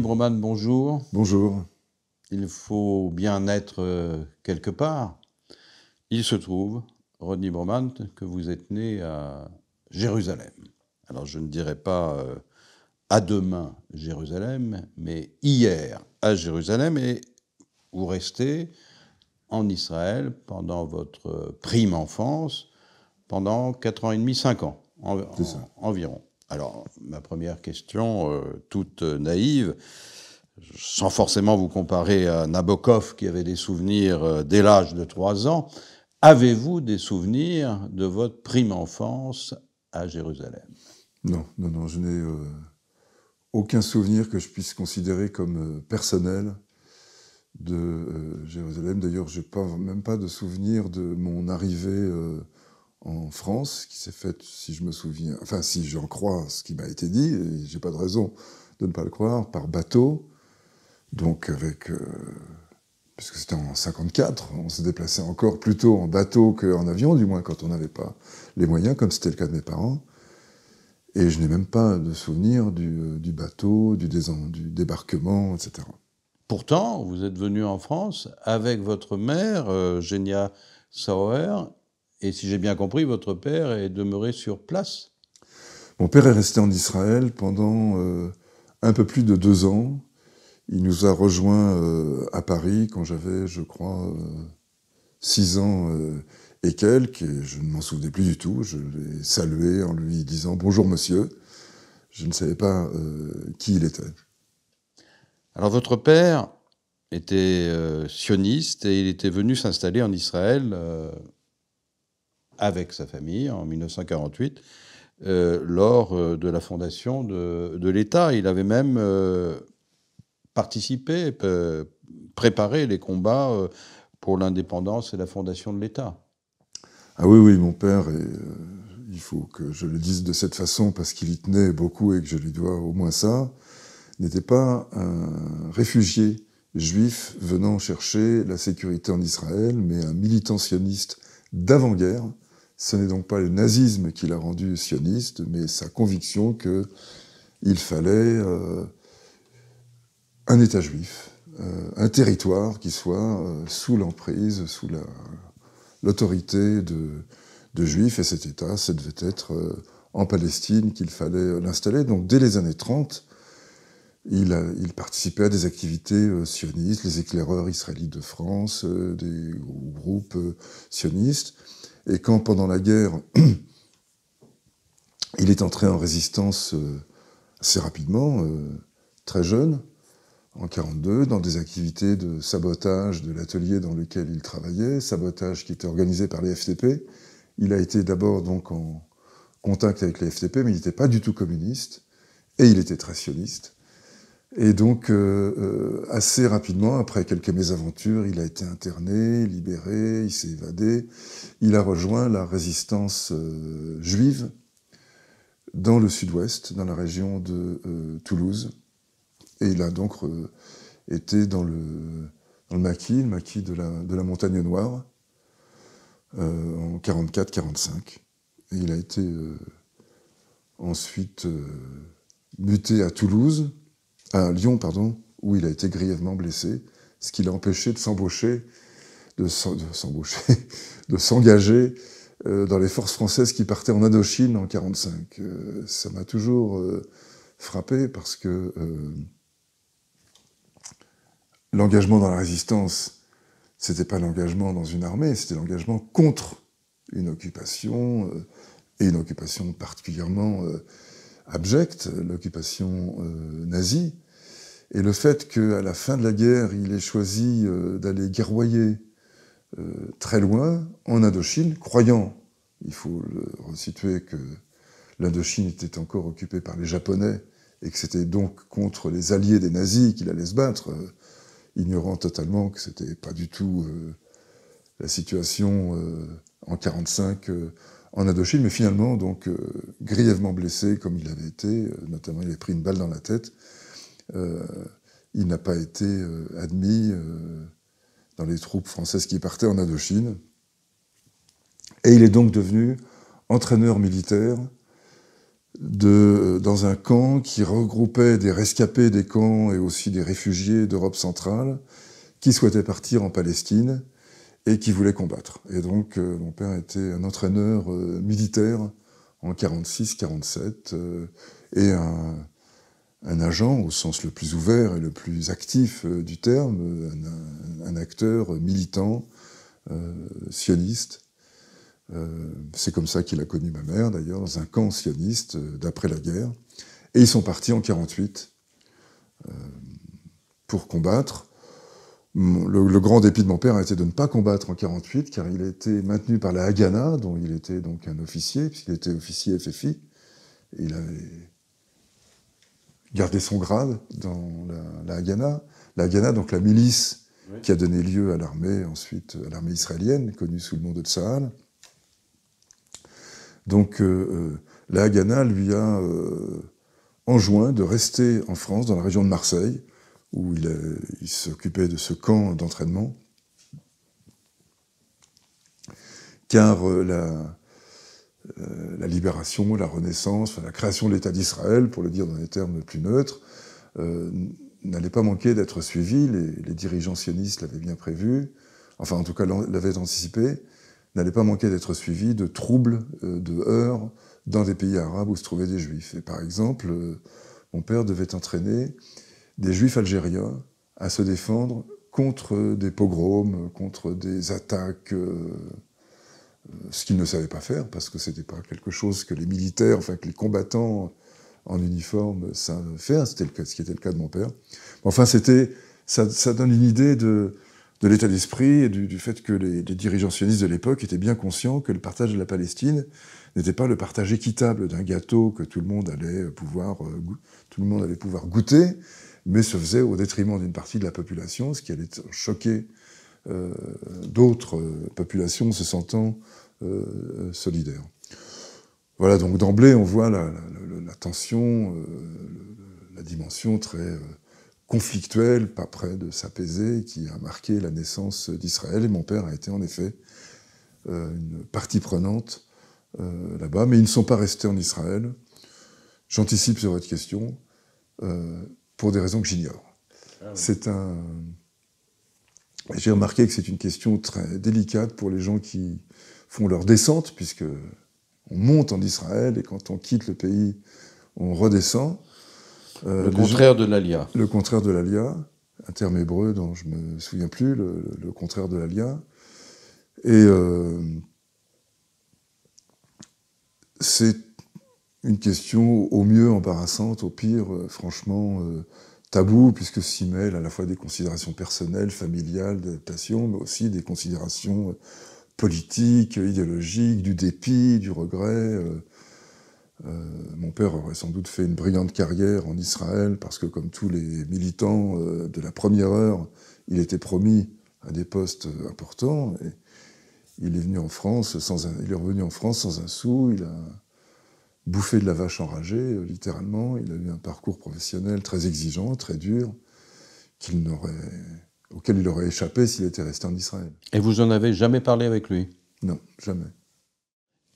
Broman, bonjour. Bonjour. Il faut bien être euh, quelque part. Il se trouve, Rodney Broman, que vous êtes né à Jérusalem. Alors je ne dirais pas euh, à demain Jérusalem, mais hier à Jérusalem, et vous restez en Israël pendant votre prime enfance, pendant 4 ans et demi, 5 ans environ. Alors, ma première question, euh, toute naïve, sans forcément vous comparer à Nabokov qui avait des souvenirs euh, dès l'âge de 3 ans, avez-vous des souvenirs de votre prime enfance à Jérusalem? Non, non, non, je n'ai euh, aucun souvenir que je puisse considérer comme personnel de Jérusalem. D'ailleurs, je n'ai même pas de souvenir de mon arrivée en France, qui s'est faite, si je me souviens, enfin si j'en crois ce qui m'a été dit, et j'ai pas de raison de ne pas le croire, par bateau, donc avec, euh, puisque c'était en 54, on se déplaçait encore plutôt en bateau qu'en avion, du moins quand on n'avait pas les moyens, comme c'était le cas de mes parents. Et je n'ai même pas de souvenir du, euh, bateau, du, débarquement, etc. Pourtant, vous êtes venu en France avec votre mère, euh, Genia Sauer, et si j'ai bien compris, votre père est demeuré sur place Mon père est resté en Israël pendant euh, un peu plus de deux ans. Il nous a rejoints euh, à Paris quand j'avais, je crois, euh, six ans et quelques, et je ne m'en souvenais plus du tout. Je l'ai salué en lui disant Bonjour monsieur. Je ne savais pas qui il était. Alors votre père était sioniste et il était venu s'installer en Israël avec sa famille en 1948 euh, lors euh, de la fondation de, l'État. Il avait même euh, participé, préparé les combats pour l'indépendance et la fondation de l'État. Ah oui, oui, mon père, il faut que je le dise de cette façon parce qu'il y tenait beaucoup et que je lui dois au moins ça, n'était pas un réfugié juif venant chercher la sécurité en Israël, mais un militant sioniste d'avant-guerre ce n'est donc pas le nazisme qui l'a rendu sioniste, mais sa conviction qu'il fallait euh, un État juif, euh, un territoire qui soit euh, sous l'emprise, sous l'autorité de, juifs, et cet État, ça devait être en Palestine qu'il fallait l'installer. Donc dès les années 30, il, participait à des activités sionistes, les éclaireurs israélites de France, des groupes sionistes. Et quand, pendant la guerre, il est entré en résistance euh, assez rapidement, euh, très jeune, en 1942, dans des activités de sabotage de l'atelier dans lequel il travaillait, sabotage qui était organisé par les FTP. Il a été d'abord donc en contact avec les FTP, mais il n'était pas du tout communiste, et il était très sioniste. Et donc, euh, euh, assez rapidement, après quelques mésaventures, il a été interné, libéré, il s'est évadé. Il a rejoint la résistance euh, juive dans le sud-ouest, dans la région de Toulouse. Et il a donc été dans le, dans le maquis, le maquis de la, Montagne Noire, en 44-45. Et il a été ensuite muté à Toulouse, à Lyon, pardon, où il a été grièvement blessé, ce qui l'a empêché de s'embaucher, de s'embaucher, de s'engager euh, dans les forces françaises qui partaient en Indochine en 1945. Euh, ça m'a toujours euh, frappé parce que l'engagement dans la résistance, c'était pas l'engagement dans une armée, c'était l'engagement contre une occupation et une occupation particulièrement abjecte, l'occupation nazie, et le fait qu'à la fin de la guerre, il ait choisi euh, d'aller guerroyer euh, très loin, en Indochine, croyant, il faut le resituer, que l'Indochine était encore occupée par les Japonais, et que c'était donc contre les alliés des nazis qu'il allait se battre, ignorant totalement que c'était pas du tout la situation en 1945 en Indochine, mais finalement, donc, euh, grièvement blessé comme il avait été, euh, notamment il avait pris une balle dans la tête, euh, il n'a pas été admis dans les troupes françaises qui partaient en Indochine. Et il est donc devenu entraîneur militaire de, dans un camp qui regroupait des rescapés des camps et aussi des réfugiés d'Europe centrale qui souhaitaient partir en Palestine et qui voulaient combattre. Et donc, euh, mon père était un entraîneur euh, militaire en 46-47 euh, et un, un, agent au sens le plus ouvert et le plus actif du terme, un, acteur militant, sioniste. C'est comme ça qu'il a connu ma mère, d'ailleurs, dans un camp sioniste d'après la guerre. Et ils sont partis en 48 pour combattre le, grand dépit de mon père a été de ne pas combattre en 48, car il a été maintenu par la Haganah, dont il était donc un officier, puisqu'il était officier FFI. il gardé son grade dans la, Haganah. La Haganah, donc la milice qui a donné lieu à l'armée, ensuite à l'armée israélienne, connue sous le nom de Tsahal. Donc euh, euh, la Haganah lui a euh, enjoint de rester en France, dans la région de Marseille, où il, s'occupait de ce camp d'entraînement. Car euh, euh, la, libération, la renaissance, la création de l'État d'Israël, pour le dire dans des termes plus neutres, euh, n'allait pas manquer d'être suivie, les, dirigeants sionistes l'avaient bien prévu, enfin en tout cas l'avaient anticipé, n'allait pas manquer d'être suivi de troubles, de heurts dans des pays arabes où se trouvaient des juifs. Et par exemple, mon père devait entraîner des juifs algériens à se défendre contre des pogroms, contre des attaques, euh, euh, ce qu'ils ne savaient pas faire, parce que ce n'était pas quelque chose que les militaires, enfin que les combattants en uniforme savent faire, c'était ce qui était le cas de mon père. Enfin, c'était, ça, donne une idée de, de l'état d'esprit et du, fait que les, les, dirigeants sionistes de l'époque étaient bien conscients que le partage de la Palestine n'était pas le partage équitable d'un gâteau que tout le monde allait pouvoir, euh, tout le monde allait pouvoir goûter, mais se faisait au détriment d'une partie de la population, ce qui allait choquer d'autres euh, populations se sentant euh, solidaires. Voilà, donc d'emblée, on voit la, tension, la dimension très conflictuelle, pas près de s'apaiser, qui a marqué la naissance d'Israël. Et mon père a été en effet une partie prenante là-bas, mais ils ne sont pas restés en Israël. J'anticipe sur votre question pour des raisons que j'ignore. Ah c'est un. J'ai remarqué que c'est une question très délicate pour les gens qui font leur descente, puisque on monte en Israël et quand on quitte le pays, on redescend. Euh, le contraire de l'Alia. Le contraire de l'Alia, un terme hébreu dont je me souviens plus, le, contraire de l'Alia. Et euh, c'est une question au mieux embarrassante, au pire, euh, franchement, tabou, puisque s'y mêlent à la fois des considérations personnelles, familiales, d'adaptation, mais aussi des considérations euh, politiques, idéologiques, du dépit, du regret. mon père aurait sans doute fait une brillante carrière en Israël, parce que comme tous les militants de la première heure, il était promis à des postes importants. Il est venu en France sans revenu en France sans un sou. Bouffé de la vache enragée, euh, littéralement. Il a eu un parcours professionnel très exigeant, très dur, qu'il auquel il aurait échappé s'il était resté en Israël. Et vous en avez jamais parlé avec lui? Non, jamais.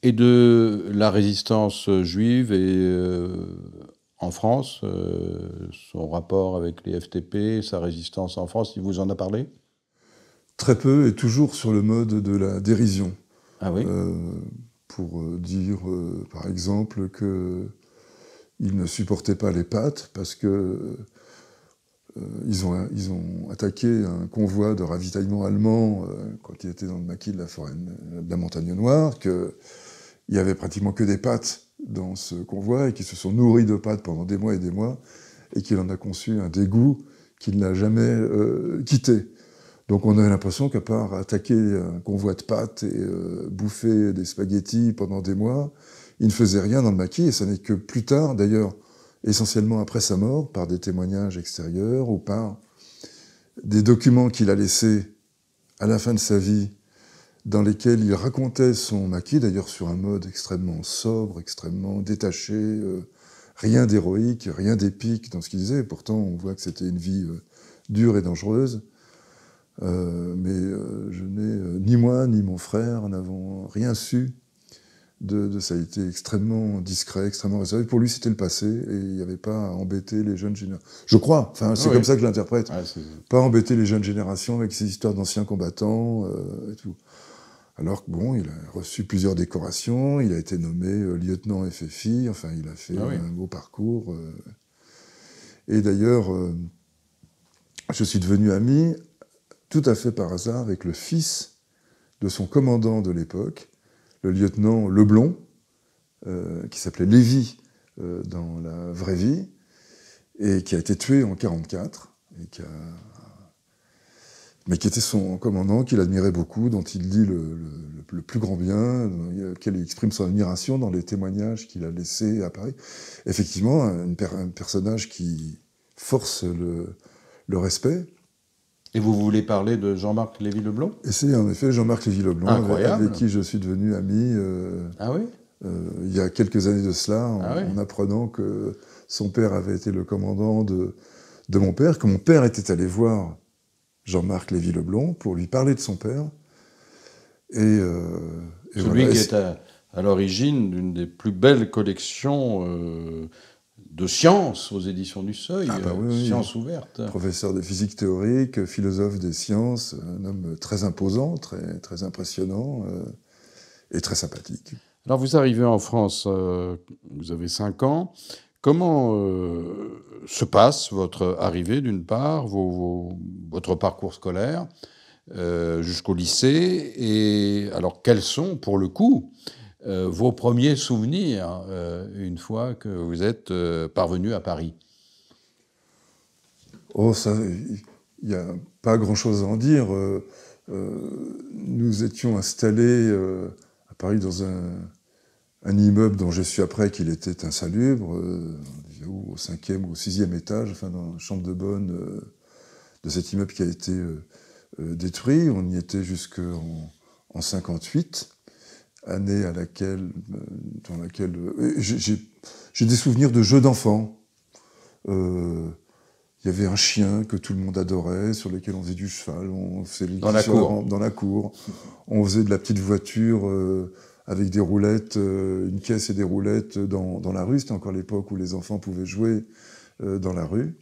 Et de la résistance juive et euh, en France, euh, son rapport avec les FTP, sa résistance en France, il vous en a parlé? Très peu et toujours sur le mode de la dérision. Ah oui? Pour euh, dire, euh, par exemple, qu'ils ne supportaient pas les pâtes parce que euh, ils, ont, attaqué un convoi de ravitaillement allemand quand il était dans le maquis de la, forêt, de la montagne noire, qu'il y avait pratiquement que des pâtes dans ce convoi et qu'ils se sont nourris de pâtes pendant des mois et des mois et qu'il en a conçu un dégoût qu'il n'a jamais quitté. Donc on avait l'impression qu'à part attaquer un convoi de pâtes et euh, bouffer des spaghettis pendant des mois, il ne faisait rien dans le maquis, et ce n'est que plus tard, d'ailleurs, essentiellement après sa mort, par des témoignages extérieurs ou par des documents qu'il a laissés à la fin de sa vie, dans lesquels il racontait son maquis, d'ailleurs sur un mode extrêmement sobre, extrêmement détaché, euh, rien d'héroïque, rien d'épique dans ce qu'il disait, pourtant on voit que c'était une vie euh, dure et dangereuse. Euh, mais euh, je n'ai, euh, ni moi ni mon frère n'avons rien su de, ça a été extrêmement discret, extrêmement réservé. Pour lui, c'était le passé et il n'y avait pas à embêter les jeunes générations. Je crois, enfin, c'est comme ça que je l'interprète. pas embêter les jeunes générations avec ces histoires d'anciens combattants et tout. Alors que bon, il a reçu plusieurs décorations, il a été nommé lieutenant FFI, enfin, il a fait ah un beau parcours. Et d'ailleurs, je suis devenu ami tout à fait par hasard avec le fils de son commandant de l'époque, le lieutenant Leblon, euh, qui s'appelait Lévy euh, dans la vraie vie, et qui a été tué en 1944, mais qui était son commandant, qu'il admirait beaucoup, dont il dit le, plus grand bien, qu'il exprime son admiration dans les témoignages qu'il a laissés à Paris. Effectivement, un, personnage qui force le respect, et vous voulez parler de Jean-Marc Lévy-Leblond Et c'est en effet Jean-Marc Lévy-Leblond, avec, qui je suis devenu ami. Euh, ah oui? euh, Il y a quelques années de cela, en, ah apprenant que son père avait été le commandant de, de mon père, que mon père était allé voir Jean-Marc Lévy-Leblond pour lui parler de son père. Et, euh, Celui qui est à, à l'origine d'une des plus belles collections de sciences aux éditions du Seuil, ah bah euh, sciences ouvertes. Professeur de physique théorique, philosophe des sciences, un homme très imposant, très, très impressionnant euh, et très sympathique. Alors vous arrivez en France, euh, vous avez 5 ans. Comment se passe votre arrivée d'une part, votre parcours scolaire jusqu'au lycée? Et alors quels sont pour le coup euh, vos premiers souvenirs euh, une fois que vous êtes euh, parvenu à Paris Oh, il n'y a pas grand-chose à en dire. nous étions installés à Paris dans un, immeuble dont je suis après qu'il était insalubre, au cinquième ou au sixième étage, enfin dans la chambre de bonne de cet immeuble qui a été détruit. On y était jusqu'en en 58 année à laquelle, euh, dans laquelle euh, j'ai des souvenirs de jeux d'enfants. Euh, il y avait un chien que tout le monde adorait, sur lequel on faisait du cheval, on faisait dans la cour. dans la cour. On faisait de la petite voiture avec des roulettes, une caisse et des roulettes dans, dans la rue. C'était encore l'époque où les enfants pouvaient jouer dans la rue.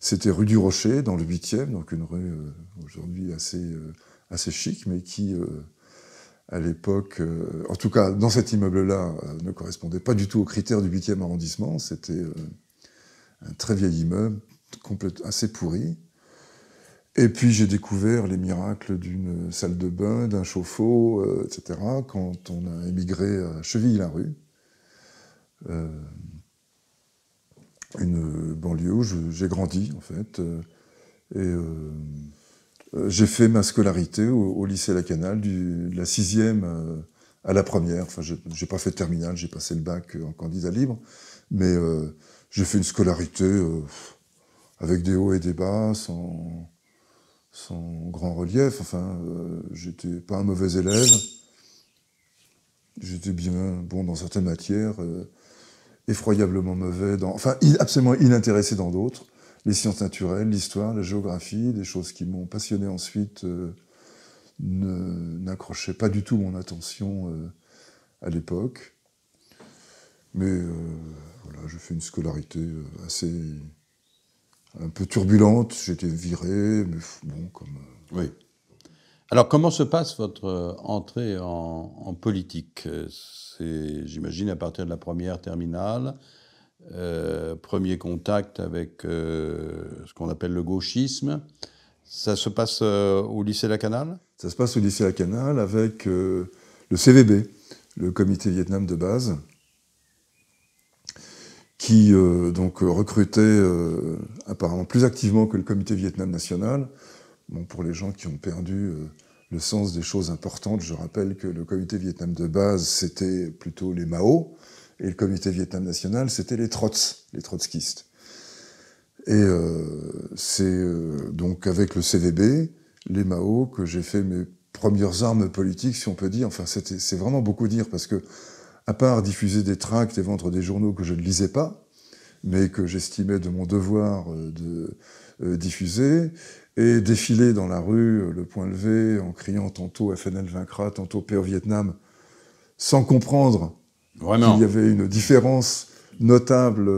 C'était rue du Rocher, dans le 8e, donc une rue aujourd'hui assez, assez chic, mais qui à l'époque, euh, en tout cas dans cet immeuble-là, euh, ne correspondait pas du tout aux critères du 8e arrondissement. C'était euh, un très vieil immeuble, assez pourri. Et puis j'ai découvert les miracles d'une salle de bain, d'un chauffe-eau, etc., quand on a émigré à Cheville-la-Rue, une banlieue où j'ai grandi en fait. J'ai fait ma scolarité au, lycée Lacanal, du, de la sixième euh, à la première. Enfin, je n'ai pas fait de terminale, j'ai passé le bac en candidat libre, mais euh, j'ai fait une scolarité avec des hauts et des bas, sans, sans grand relief. Enfin, j'étais pas un mauvais élève. J'étais bien bon dans certaines matières, effroyablement mauvais dans, enfin, absolument inintéressé dans d'autres les sciences naturelles, l'histoire, la géographie, des choses qui m'ont passionné ensuite, euh, n'accrochaient pas du tout mon attention euh, à l'époque. Mais euh, voilà, j'ai fait une scolarité assez un peu turbulente. J'étais viré, mais bon, comme. Oui. Alors, comment se passe votre entrée en, en politique? C'est, j'imagine, à partir de la première terminale. Euh, premier contact avec euh, ce qu'on appelle le gauchisme. Ça se passe euh, au lycée La Canale? Ça se passe au lycée La Canale avec le CVB, le comité Vietnam de base, qui donc recrutait apparemment plus activement que le comité Vietnam national. Bon, pour les gens qui ont perdu le sens des choses importantes, je rappelle que le comité Vietnam de base, c'était plutôt les Mao, et le comité Vietnam national, c'était les Trots, les trotskistes. Et euh, c'est euh, donc avec le CVB, les Mao, que j'ai fait mes premières armes politiques, si on peut dire. Enfin, c'est vraiment beaucoup dire, parce que, à part diffuser des tracts et vendre des journaux que je ne lisais pas, mais que j'estimais de mon devoir euh, de diffuser, et défiler dans la rue, le point levé, en criant tantôt FNL vaincra, tantôt paix Vietnam, sans comprendre qu'il y avait une différence notable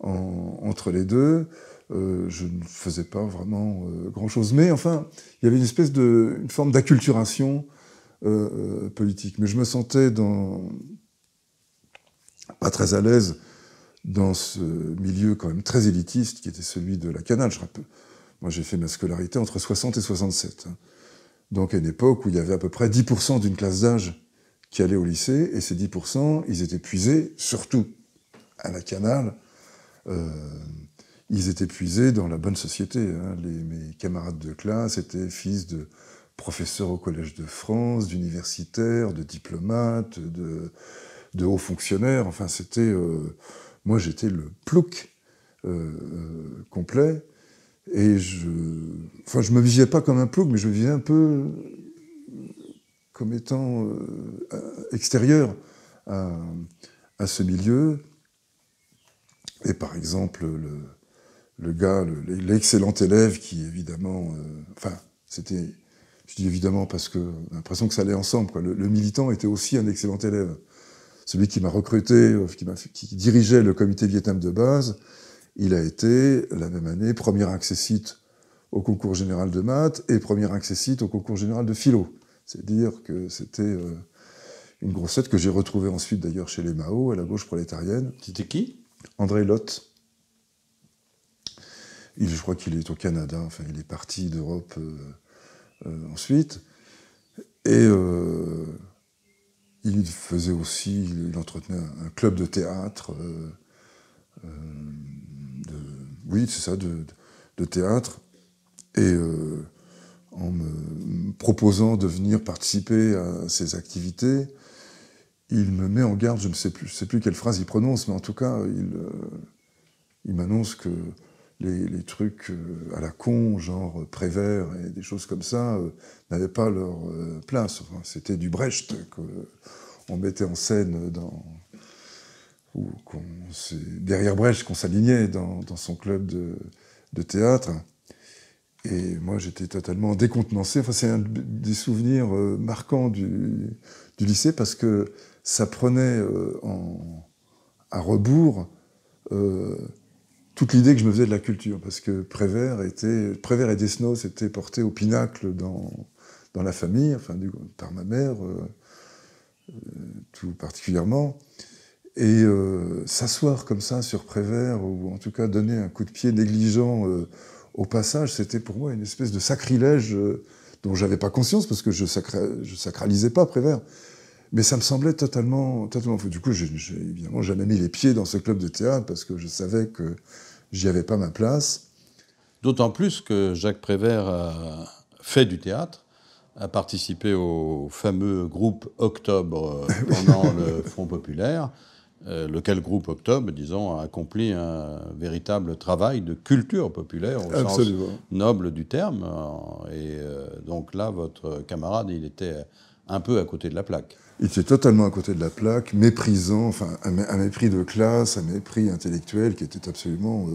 entre les deux. je ne faisais pas vraiment grand-chose. Mais enfin, il y avait une espèce de, une forme d'acculturation politique. Mais je me sentais pas très à l'aise dans ce milieu quand même très élitiste qui était celui de la Canale. Je Moi, j'ai fait ma scolarité entre 60 et 67. Hein. Donc, à une époque où il y avait à peu près 10% d'une classe d'âge qui allait au lycée, et ces 10%, ils étaient puisés, surtout à la Canale, euh, ils étaient puisés dans la bonne société. Hein. Mes camarades de classe étaient fils de professeurs au Collège de France, d'universitaires, de diplomates, de, hauts fonctionnaires. Enfin, c'était. Euh, moi, j'étais le plouc euh, complet. Et je. Enfin, je me vivais pas comme un plouc, mais je me vivais un peu comme étant extérieur à, ce milieu. Et par exemple, le, gars, l'excellent élève qui, évidemment. enfin, c'était. Je dis évidemment parce que j'ai l'impression que ça allait ensemble. Le, militant était aussi un excellent élève celui qui m'a recruté, euh, qui, dirigeait le comité Vietnam de base, il a été, la même année, premier accessite au concours général de maths et premier accessite au concours général de philo. C'est dire que c'était euh, une grossette que j'ai retrouvée ensuite d'ailleurs chez les Mao, à la gauche prolétarienne. C'était qui? André Lott. Il, je crois qu'il est au Canada, enfin il est parti d'Europe euh, ensuite. Et il faisait aussi, il entretenait un club de théâtre, euh, euh, oui, c'est ça, de, théâtre. Et euh, en me proposant de venir participer à ces activités, il me met en garde, je ne sais plus, quelle phrase il prononce, mais en tout cas, il, il m'annonce que les, trucs à la con, genre Prévert et des choses comme ça, n'avaient pas leur place. C'était du Brecht qu'on mettait en scène dans, ou derrière Brecht qu'on s'alignait dans, son club de, théâtre. Et moi, j'étais totalement décontenancé. Enfin, c'est un des souvenirs euh, marquants du, lycée parce que ça prenait euh, à rebours euh, toute l'idée que je me faisais de la culture. Parce que Prévert, était, Prévert et Desnos étaient portés au pinacle dans, dans la famille, enfin, par ma mère. Tout particulièrement. Et s'asseoir comme ça sur Prévert, ou en tout cas donner un coup de pied négligent au passage, c'était pour moi une espèce de sacrilège dont j'avais pas conscience parce que je, je sacralisais pas Prévert. Mais ça me semblait totalement, totalement fou. Du coup, j'ai évidemment jamais mis les pieds dans ce club de théâtre parce que je savais que j'y avais pas ma place. D'autant plus que Jacques Prévert a fait du théâtre a participé au fameux groupe Octobre euh, pendant le Front populaire, euh, lequel groupe Octobre, disons, a accompli un véritable travail de culture populaire au sens noble du terme. Et euh, donc là, votre camarade, il était un peu à côté de la plaque. Il était totalement à côté de la plaque, méprisant, enfin un, mépris de classe, un mépris intellectuel qui était absolument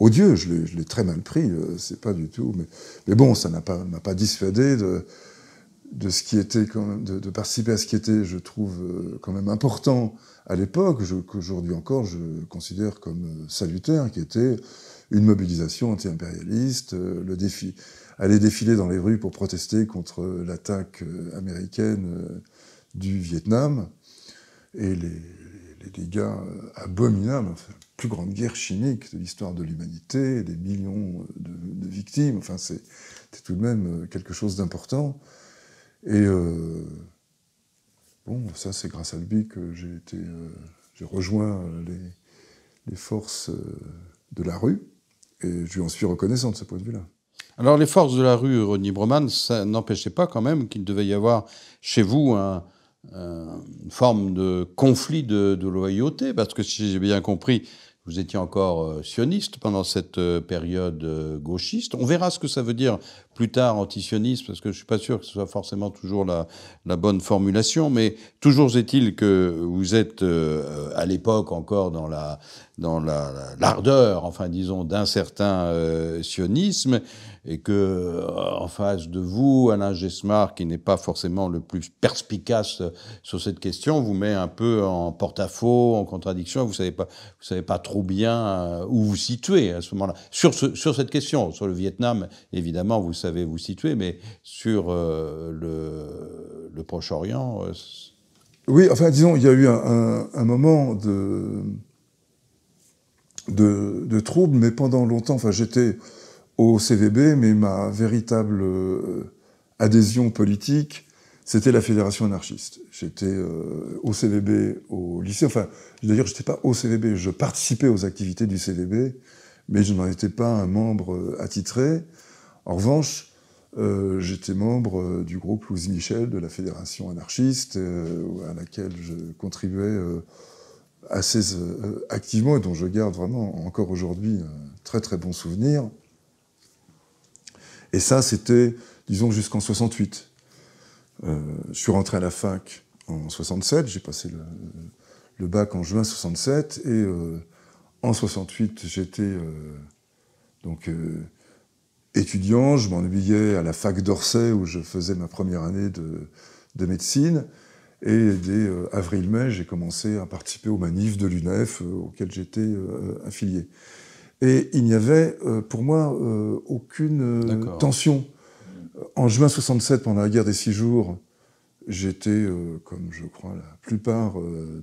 odieux. Je l'ai très mal pris, c'est pas du tout. Mais, mais bon, ça m'a pas, pas dissuadé de, de ce qui était quand même, de, participer à ce qui était, je trouve, euh, quand même important à l'époque, qu'aujourd'hui encore je considère comme euh, salutaire, qui était une mobilisation anti-impérialiste, euh, le défi, aller défiler dans les rues pour protester contre l'attaque américaine du Vietnam et les, dégâts abominables, la plus grande guerre chimique de l'histoire de l'humanité, des millions de, victimes, enfin c'était tout de même quelque chose d'important. Euh, bon, ça c'est grâce à lui que j'ai été, euh, j'ai rejoint les, forces euh, de la rue, et je lui en suis reconnaissant de ce point de vue-là. Alors les forces de la rue, Ronnie Broman, ça n'empêchait pas quand même qu'il devait y avoir chez vous une forme de conflit de, loyauté, parce que si j'ai bien compris, vous étiez encore sioniste pendant cette période gauchiste. On verra ce que ça veut dire plus tard antisioniste, parce que je suis pas sûr que ce soit forcément toujours la, la bonne formulation, mais toujours est-il que vous êtes euh, à l'époque encore dans la dans l'ardeur, enfin disons, d'un certain euh, sionisme, et que euh, en face de vous, Alain Gesmar, qui n'est pas forcément le plus perspicace sur cette question, vous met un peu en porte-à-faux, en contradiction. Vous savez pas, vous savez pas trop bien où vous situez à ce moment-là sur sur cette question, sur le Vietnam, évidemment, vous savez vous situer, mais sur le, le Proche-Orient. oui, enfin, disons, il y a eu un, moment de de, de troubles, mais pendant longtemps, enfin j'étais au CVB, mais ma véritable euh, adhésion politique, c'était la fédération anarchiste. J'étais euh, au CVB, au lycée, enfin d'ailleurs je n'étais pas au CVB, je participais aux activités du CVB, mais je n'en étais pas un membre euh, attitré. En revanche, j'étais membre du groupe Louis Michel de la fédération anarchiste, à laquelle je contribuais assez euh, activement et dont je garde vraiment encore aujourd'hui un très très bon souvenir. Et ça, c'était, disons, jusqu'en 68. Euh, je suis rentré à la fac en 67, j'ai passé le, bac en juin 67, et euh, en 68, j'étais donc étudiant, je m'ennuyais à la fac d'Orsay où je faisais ma première année de, de médecine. Et dès euh, avril-mai, j'ai commencé à participer aux manifs de l'UNEF euh, auxquels j'étais euh, affilié. Et il n'y avait pour moi aucune tension. En juin 67, pendant la guerre des six jours, j'étais, comme je crois la plupart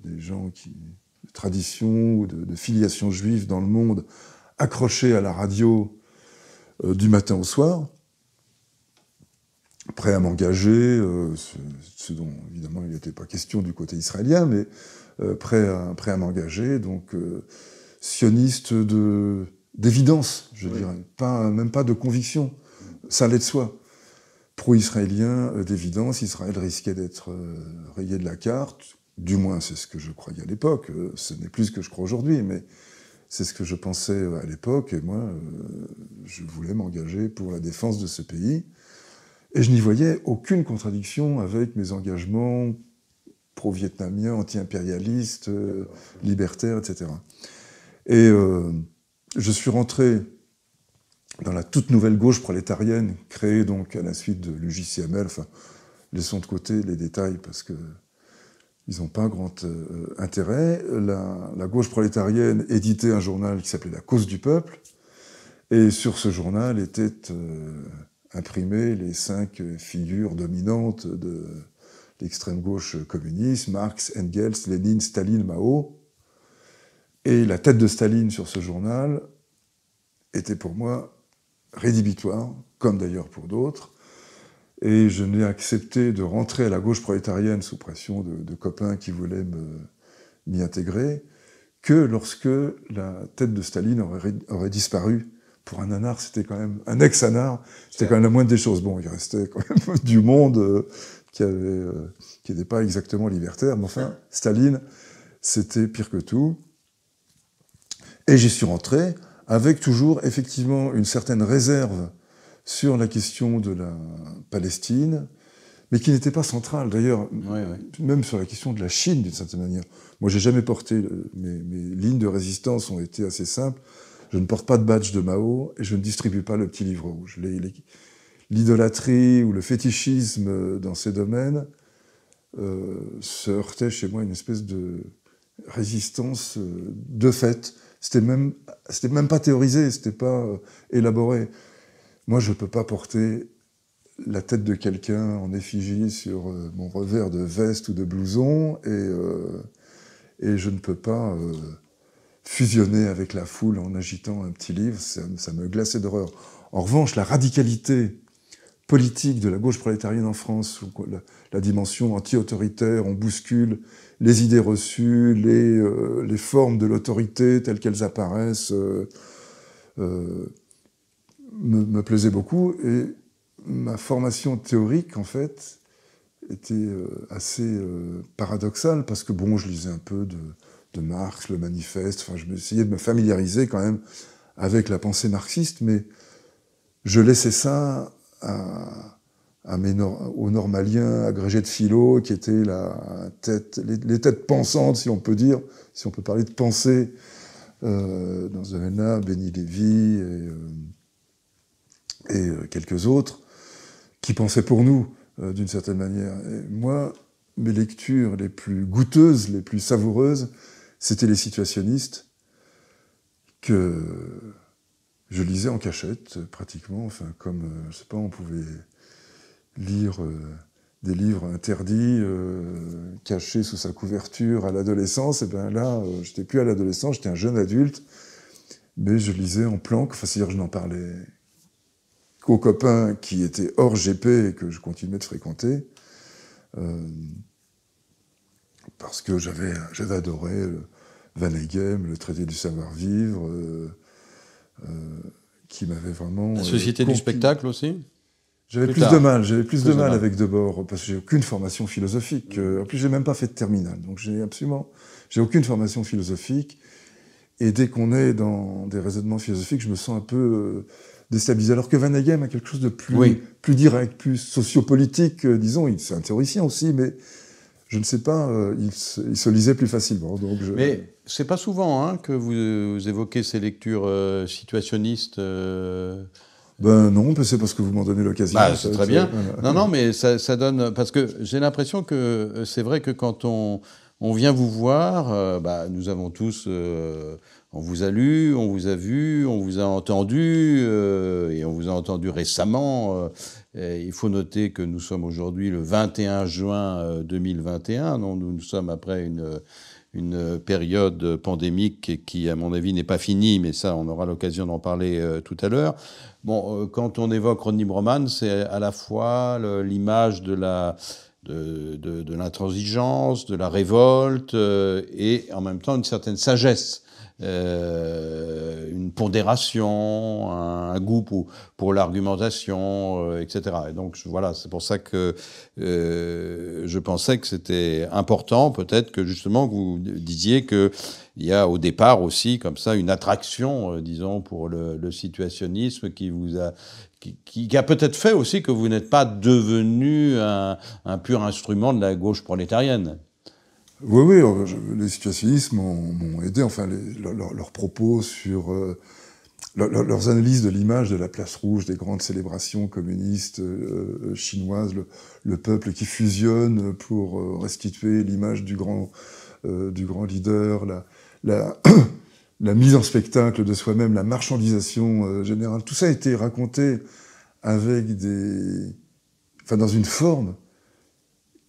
des gens qui, de tradition ou de, de, filiation juive dans le monde, accrochés à la radio du matin au soir prêt à m'engager, euh, ce, dont évidemment il n'était pas question du côté israélien, mais euh, prêt à, prêt à m'engager, donc euh, sioniste de d'évidence, je dirais, pas, même pas de conviction, ça allait de soi. Pro-israélien d'évidence, Israël risquait d'être rayé de la carte, du moins c'est ce que je croyais à l'époque, ce n'est plus ce que je crois aujourd'hui, mais c'est ce que je pensais à l'époque, et moi je voulais m'engager pour la défense de ce pays. Et je n'y voyais aucune contradiction avec mes engagements pro-vietnamiens, anti-impérialistes, euh, libertaires, etc. Et euh, je suis rentré dans la toute nouvelle gauche prolétarienne, créée donc à la suite de l'UJCML, enfin, laissons de côté les détails parce que ils n'ont pas grand euh, intérêt. La, gauche prolétarienne éditait un journal qui s'appelait La cause du peuple, et sur ce journal était imprimer les cinq figures dominantes de l'extrême gauche communiste, Marx, Engels, Lénine, Staline, Mao. Et la tête de Staline sur ce journal était pour moi rédhibitoire, comme d'ailleurs pour d'autres. Et je n'ai accepté de rentrer à la gauche prolétarienne sous pression de, copains qui voulaient m'y intégrer que lorsque la tête de Staline aurait, disparu pour un anard, c'était quand même un ex-anard, c'était quand même la moindre des choses. Bon, il restait quand même du monde euh, qui euh, qui n'était pas exactement libertaire, mais enfin, Staline, c'était pire que tout. Et j'y suis rentré avec toujours effectivement une certaine réserve sur la question de la Palestine, mais qui n'était pas centrale. D'ailleurs, même sur la question de la Chine, d'une certaine manière. Moi, j'ai jamais porté, mes, mes lignes de résistance ont été assez simples. Je ne porte pas de badge de Mao et je ne distribue pas le petit livre rouge. L'idolâtrie ou le fétichisme dans ces domaines euh, se heurtait chez moi à une espèce de résistance euh, de fait. C'était même, c'était même pas théorisé, c'était pas euh, élaboré. Moi, je peux pas porter la tête de quelqu'un en effigie sur euh, mon revers de veste ou de blouson et, euh, je ne peux pas fusionner avec la foule en agitant un petit livre, ça, me glaçait d'horreur. En revanche, la radicalité politique de la gauche prolétarienne en France, la, dimension anti-autoritaire, on bouscule les idées reçues, les, euh, formes de l'autorité telles qu'elles apparaissent, euh, euh, me, me, plaisait beaucoup. Et ma formation théorique, en fait, était assez paradoxale, parce que, bon, je lisais un peu de Marx, le manifeste, enfin, je essayais de me familiariser quand même avec la pensée marxiste, mais je laissais ça au normalien agrégé de philo, qui était la tête, les, têtes pensantes, si on peut dire, si on peut parler de pensée euh, dans ce domaine-là, Béni Lévy et, euh, et euh, quelques autres, qui pensaient pour nous d'une certaine manière. Et moi, mes lectures les plus goûteuses, les plus savoureuses, c'était les situationnistes que je lisais en cachette, pratiquement, enfin, comme, je sais pas, on pouvait lire euh, des livres interdits, euh, cachés sous sa couverture à l'adolescence, et bien là, euh, j'étais plus à l'adolescence, j'étais un jeune adulte, mais je lisais en planque, enfin, c'est-à-dire je n'en parlais qu'aux copains qui étaient hors GP et que je continuais de fréquenter, parce que j'avais, j'avais adoré Van Eygem, le traité du savoir-vivre, qui m'avait vraiment... La société du spectacle aussi? J'avais plus, de mal, j'avais plus, de mal, avec Debord parce que j'ai aucune formation philosophique. Euh, en plus, j'ai même pas fait de terminale, donc j'ai absolument, j'ai aucune formation philosophique. Et dès qu'on est dans des raisonnements philosophiques, je me sens un peu euh, déstabilisé. Alors que Van Hegem a quelque chose de plus, plus direct, plus sociopolitique, euh, disons. C'est un théoricien aussi, mais je ne sais pas, il, se, lisait plus facilement. Donc je... Mais c'est pas souvent hein, que vous, évoquez ces lectures situationnistes. Ben non, c'est parce que vous m'en donnez l'occasion. Bah, c'est très bien. Non, non, mais ça, ça donne. Parce que j'ai l'impression que euh, c'est vrai que quand on, on vient vous voir, euh, bah, nous avons tous. Euh, on vous a lu, on vous a vu, on vous a entendu, et on vous a entendu récemment. il faut noter que nous sommes aujourd'hui le 21 juin 2021, donc nous, nous sommes après une une période pandémique qui, à mon avis, n'est pas finie, mais ça, on aura l'occasion d'en parler euh, tout à l'heure. Bon, euh, quand on évoque Rodney Broman, c'est à la fois l'image de la de, de, l'intransigeance, de la révolte, euh, et en même temps une certaine sagesse euh, une pondération, un, goût pour, pour l'argumentation, euh, etc. Et donc voilà, c'est pour ça que euh, je pensais que c'était important, peut-être que justement vous disiez que il y a au départ aussi comme ça une attraction, disons, pour le, le, situationnisme qui vous a qui, a peut-être fait aussi que vous n'êtes pas devenu un, pur instrument de la gauche prolétarienne. Oui, oui, euh, les situationnistes m'ont aidé, enfin, leurs propos sur euh, leurs analyses de l'image de la place rouge, des grandes célébrations communistes euh, chinoises, le, peuple qui fusionne pour restituer l'image du grand, leader, la, la, mise en spectacle de soi-même, la marchandisation générale, tout ça a été raconté avec des, enfin, dans une forme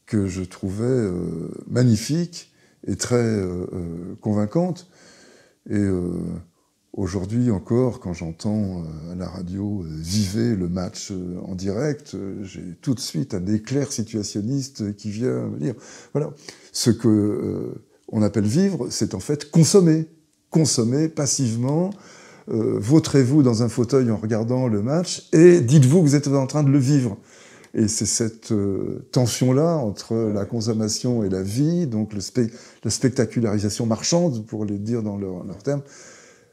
que je trouvais euh, magnifique et très euh, euh, convaincante. Et aujourd'hui encore, quand j'entends à la radio Vivez le match en direct, j'ai tout de suite un éclair situationniste qui vient me dire, voilà, ce que on appelle vivre, c'est en fait consommer, consommer passivement. Vautrez-vous dans un fauteuil en regardant le match et dites-vous que vous êtes en train de le vivre. Et c'est cette euh, tension-là entre la consommation et la vie, donc la spectacularisation marchande, pour les dire dans leurs leur termes,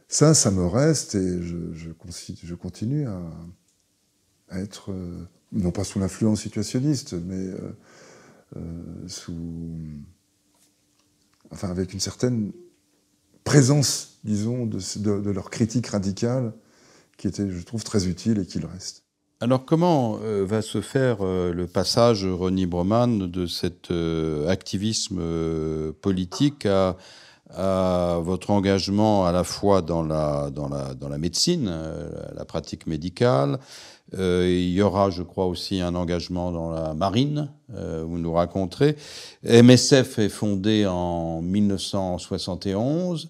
ça, ça me reste et je, continue à, être, euh, non pas sous l'influence situationniste, mais euh, euh, sous. Enfin, avec une certaine présence, disons, de, leur critique radicale, qui était, je trouve, très utile et qui le reste. Alors comment euh, va se faire euh, le passage, Ronnie Broman, de cet euh, activisme politique à, votre engagement à la fois dans la, dans la, dans la médecine, la pratique médicale Il y aura, je crois, aussi un engagement dans la marine, vous nous raconterez. MSF est fondé en 1971.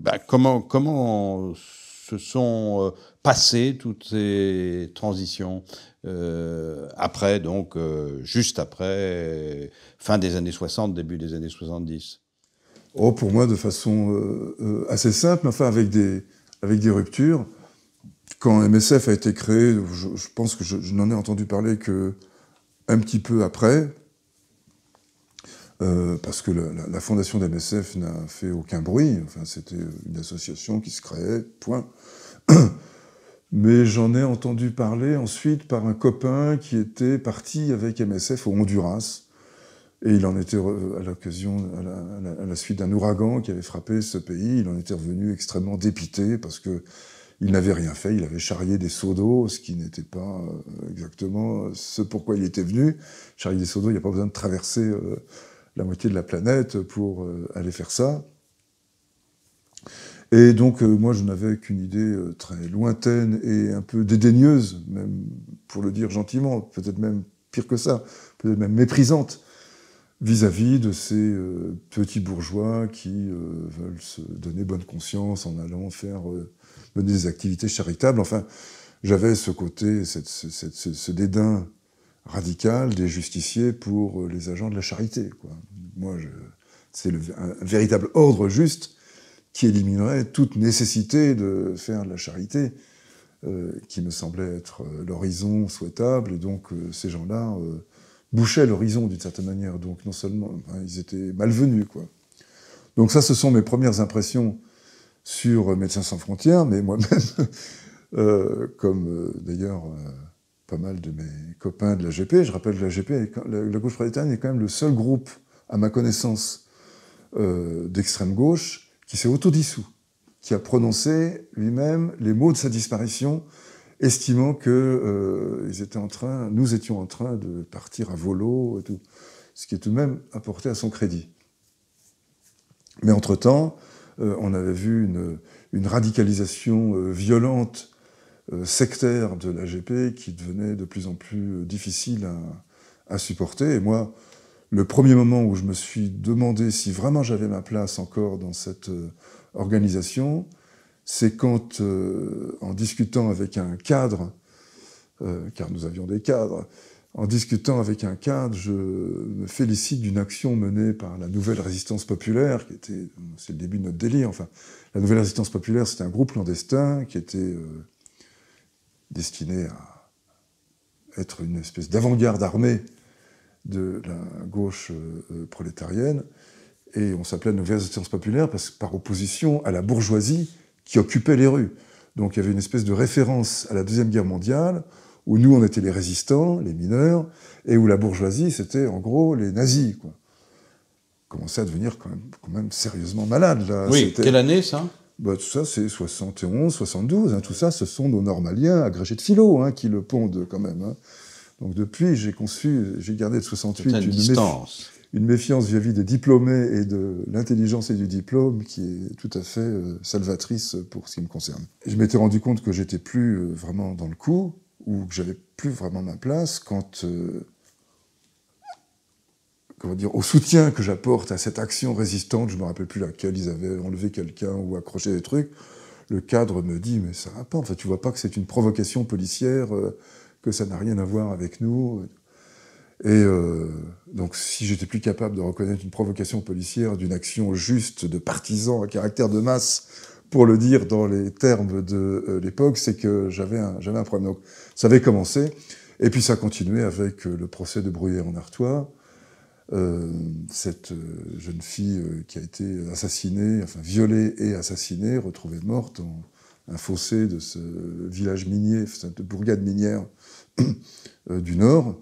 Bah, comment, comment se sont passé toutes ces transitions euh, après, donc euh, juste après, fin des années 60, début des années 70 Oh, pour moi, de façon euh, assez simple, enfin avec des, avec des ruptures. Quand MSF a été créé, je, pense que je, n'en ai entendu parler que un petit peu après, parce que la, la fondation d'MSF n'a fait aucun bruit. Enfin, c'était une association qui se créait, point. Mais j'en ai entendu parler ensuite par un copain qui était parti avec MSF au Honduras. Et il en était, à l'occasion, à la, suite d'un ouragan qui avait frappé ce pays, il en était revenu extrêmement dépité parce que il n'avait rien fait, il avait charrié des seaux d'eau, ce qui n'était pas euh, exactement ce pourquoi il était venu. Charrier des seaux d'eau, il n'y a pas besoin de traverser euh, la moitié de la planète pour euh, aller faire ça. Et donc, moi, je n'avais qu'une idée très lointaine et un peu dédaigneuse, même pour le dire gentiment, peut-être même pire que ça, peut-être même méprisante, vis-à-vis de ces petits bourgeois qui veulent se donner bonne conscience en allant faire mener des activités charitables. Enfin, j'avais ce côté, ce dédain radical des justiciers pour euh, les agents de la charité. Moi, c'est un, véritable ordre juste qui éliminerait toute nécessité de faire de la charité, euh, qui me semblait être euh, l'horizon souhaitable. Et donc, ces gens-là bouchaient l'horizon d'une certaine manière. Donc, non seulement, ils étaient malvenus. Quoi. Donc, ça, ce sont mes premières impressions sur Médecins sans frontières, mais moi-même, euh, comme euh, d'ailleurs euh, pas mal de mes copains de la GP, je rappelle que la GP, la, gauche prolétarienne est quand même le seul groupe, à ma connaissance, d'extrême gauche qui s'est autodissous, qui a prononcé lui-même les mots de sa disparition, estimant que train, nous étions en train de partir à volo et tout, ce qui est tout de même apporté à son crédit. Mais entre-temps, euh, on avait vu une, radicalisation euh, violente, euh, sectaire de l'AGP qui devenait de plus en plus difficile à, supporter. Et moi, le premier moment où je me suis demandé si vraiment j'avais ma place encore dans cette organisation, c'est quand, en discutant avec un cadre, car nous avions des cadres, en discutant avec un cadre, je me félicite d'une action menée par la Nouvelle Résistance Populaire, qui était, c'est le début de notre délire, enfin, la Nouvelle Résistance Populaire, c'était un groupe clandestin qui était euh, destiné à être une espèce d'avant-garde armée de la gauche euh, prolétarienne, et on s'appelait la Nouvelle Résistance Populaire parce, par opposition à la bourgeoisie qui occupait les rues. Donc il y avait une espèce de référence à la Deuxième Guerre mondiale, où nous, on était les résistants, les mineurs, et où la bourgeoisie, c'était en gros les nazis. Quoi. Commençait à devenir quand même, quand même sérieusement malade. Là. Oui, quelle année ça? Bah, Tout ça, c'est 71, 72. Hein, tout ça, ce sont nos normaliens agrégés de philo hein, qui le pondent quand même. Hein. Donc depuis, j'ai conçu, j'ai gardé de 68 une, distance. une méfiance vis-à-vis des diplômés et de l'intelligence et du diplôme qui est tout à fait euh, salvatrice pour ce qui me concerne. je m'étais rendu compte que j'étais plus euh, vraiment dans le coup, où j'avais plus vraiment ma place quand, euh, comment dire, au soutien que j'apporte à cette action résistante, je me rappelle plus laquelle, ils avaient enlevé quelqu'un ou accroché des trucs, le cadre me dit mais ça va pas, enfin tu vois pas que c'est une provocation policière, euh, que ça n'a rien à voir avec nous. Et euh, donc si j'étais plus capable de reconnaître une provocation policière d'une action juste de partisans à caractère de masse pour le dire dans les termes de euh, l'époque, c'est que j'avais un, un problème. Donc, ça avait commencé, et puis ça a continué avec euh, le procès de Bruyère en Artois, cette jeune fille qui a été assassinée, enfin violée et assassinée, retrouvée morte dans un fossé de ce village minier, cette bourgade minière du Nord.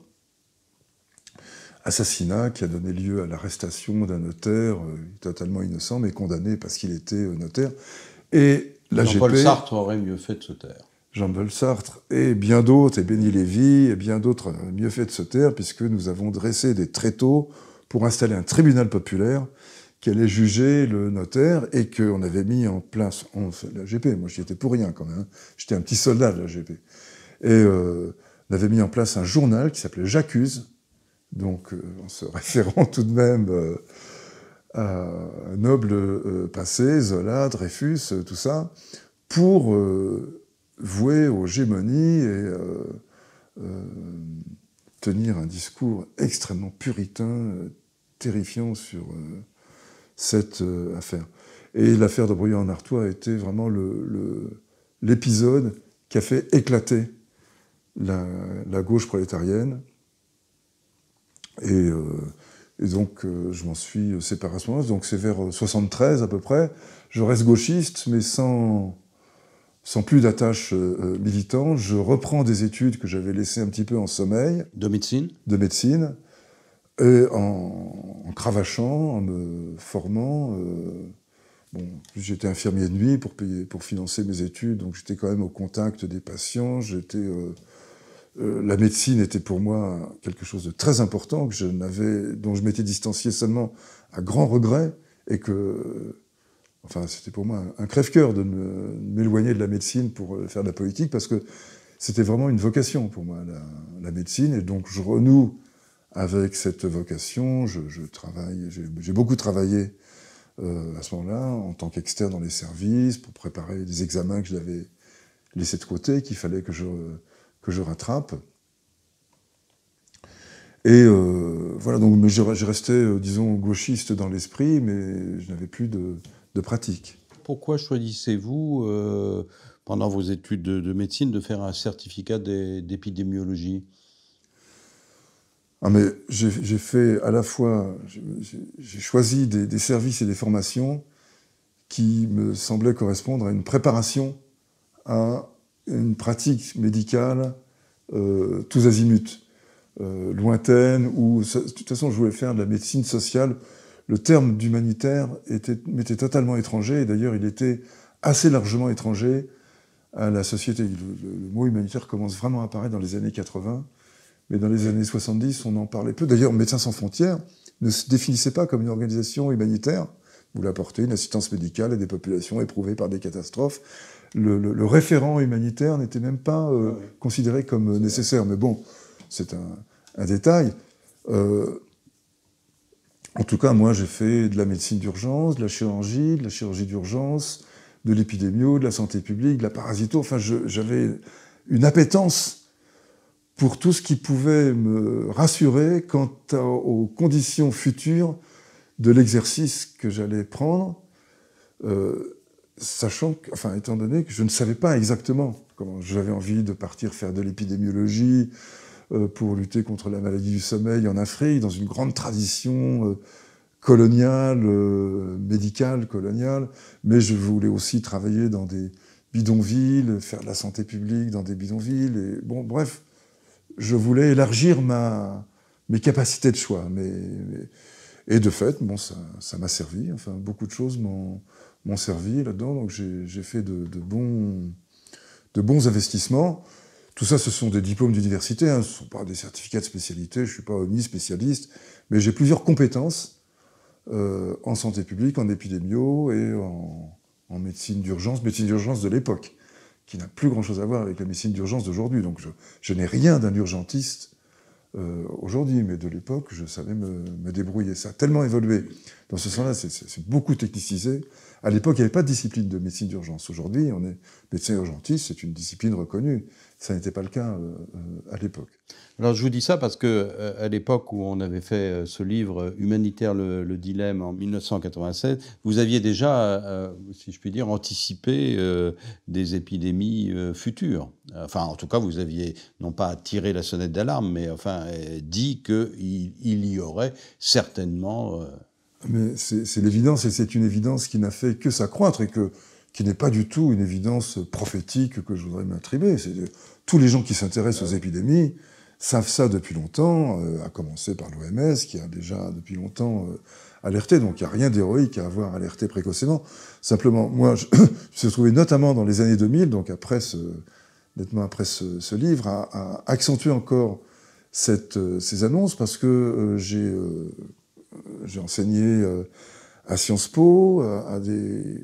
Assassinat qui a donné lieu à l'arrestation d'un notaire totalement innocent, mais condamné parce qu'il était notaire. Et Jean-Paul Sartre aurait mieux fait de se taire. Jean-Paul Sartre et bien d'autres, et Béni Lévy, et bien d'autres auraient mieux fait de se taire, puisque nous avons dressé des tréteaux pour installer un tribunal populaire qui allait juger le notaire et qu'on avait mis en place, on, la GP, moi j'y étais pour rien quand même, hein. j'étais un petit soldat de la GP. Et euh, on avait mis en place un journal qui s'appelait J'accuse, donc euh, en se référant tout de même euh, un noble euh, passé, Zola, Dreyfus, tout ça, pour vouer aux gémonies et tenir un discours extrêmement puritain, terrifiant sur cette affaire. Et l'affaire de Bruyant en Artois a été vraiment l'épisode qui a fait éclater la, la gauche prolétarienne. Et et donc, euh, je m'en suis séparé à ce moment-là. Donc, c'est vers 73 à peu près. Je reste gauchiste, mais sans, sans plus d'attache militante, je reprends des études que j'avais laissées un petit peu en sommeil. De médecine? De médecine. Et en, cravachant, en me formant. bon, j'étais infirmier de nuit pour, payer, pour financer mes études, donc j'étais quand même au contact des patients. J'étais euh, la médecine était pour moi quelque chose de très important que je n'avais, dont je m'étais distancié seulement à grand regret et que, enfin, c'était pour moi un crève-cœur de m'éloigner de la médecine pour euh, faire de la politique parce que c'était vraiment une vocation pour moi, la, médecine. Et donc, je renoue avec cette vocation. Je, travaille, j'ai beaucoup travaillé euh, à ce moment-là en tant qu'externe dans les services pour préparer des examens que j'avais laissés de côté, qu'il fallait que je que je rattrape. Et euh, voilà, donc je, restais, euh, disons, gauchiste dans l'esprit, mais je n'avais plus de, pratique. Pourquoi choisissez-vous, euh, pendant vos études de, médecine, de faire un certificat d'épidémiologie? Ah, mais j'ai fait à la fois, j'ai choisi des, des, services et des formations qui me semblaient correspondre à une préparation à une pratique médicale euh, tous azimuts, euh, lointaine, ou de toute façon je voulais faire de la médecine sociale. Le terme d'humanitaire m'était totalement étranger, et d'ailleurs il était assez largement étranger à la société. Le, mot humanitaire commence vraiment à apparaître dans les années 80, mais dans les années 70 on en parlait peu. D'ailleurs Médecins sans frontières ne se définissait pas comme une organisation humanitaire, vous l'apportez, une assistance médicale à des populations éprouvées par des catastrophes le, référent humanitaire n'était même pas euh, considéré comme nécessaire. Mais bon, c'est un, détail. Euh, en tout cas, moi, j'ai fait de la médecine d'urgence, de la chirurgie, de la chirurgie d'urgence, de l'épidémio, de la santé publique, de la parasito. Enfin, j'avais une appétence pour tout ce qui pouvait me rassurer quant aux conditions futures de l'exercice que j'allais prendre. Euh, sachant que, enfin, étant donné que je ne savais pas exactement comment j'avais envie de partir faire de l'épidémiologie euh, pour lutter contre la maladie du sommeil en Afrique, dans une grande tradition euh, coloniale, euh, médicale, coloniale, mais je voulais aussi travailler dans des bidonvilles, faire de la santé publique dans des bidonvilles, et bon, bref, je voulais élargir ma, mes capacités de choix, mais, et de fait, bon, ça m'a servi, enfin, beaucoup de choses m'ont m'ont servi là-dedans. Donc j'ai fait de, bons, investissements. Tout ça, ce sont des diplômes d'université, hein. ce ne sont pas des certificats de spécialité, je ne suis pas omni-spécialiste, mais j'ai plusieurs compétences euh, en santé publique, en épidémio et en, médecine d'urgence, médecine d'urgence de l'époque, qui n'a plus grand-chose à voir avec la médecine d'urgence d'aujourd'hui. Donc je, je n'ai rien d'un urgentiste euh, aujourd'hui, mais de l'époque, je savais me, me, débrouiller. Ça a tellement évolué. Dans ce sens-là, c'est beaucoup technicisé. À l'époque, il n'y avait pas de discipline de médecine d'urgence. Aujourd'hui, on est médecin urgentiste, c'est une discipline reconnue. Ça n'était pas le cas euh, euh, à l'époque. Alors je vous dis ça parce que euh, à l'époque où on avait fait ce livre Humanitaire le, dilemme en 1987, vous aviez déjà, si je puis dire, anticipé des épidémies futures. Enfin, en tout cas, vous aviez non pas tiré la sonnette d'alarme, mais enfin dit qu'il il y aurait certainement mais c'est l'évidence, et c'est une évidence qui n'a fait que s'accroître et que, qui n'est pas du tout une évidence prophétique que je voudrais m'attribuer. Tous les gens qui s'intéressent aux épidémies savent ça depuis longtemps, euh, à commencer par l'OMS, qui a déjà depuis longtemps euh, alerté. Donc il n'y a rien d'héroïque à avoir alerté précocement. Simplement, moi, je, me suis trouvé notamment dans les années 2000, donc après ce, nettement après ce, livre, à, accentuer encore euh, ces annonces parce que j'ai j'ai enseigné euh, à Sciences Po, euh, euh,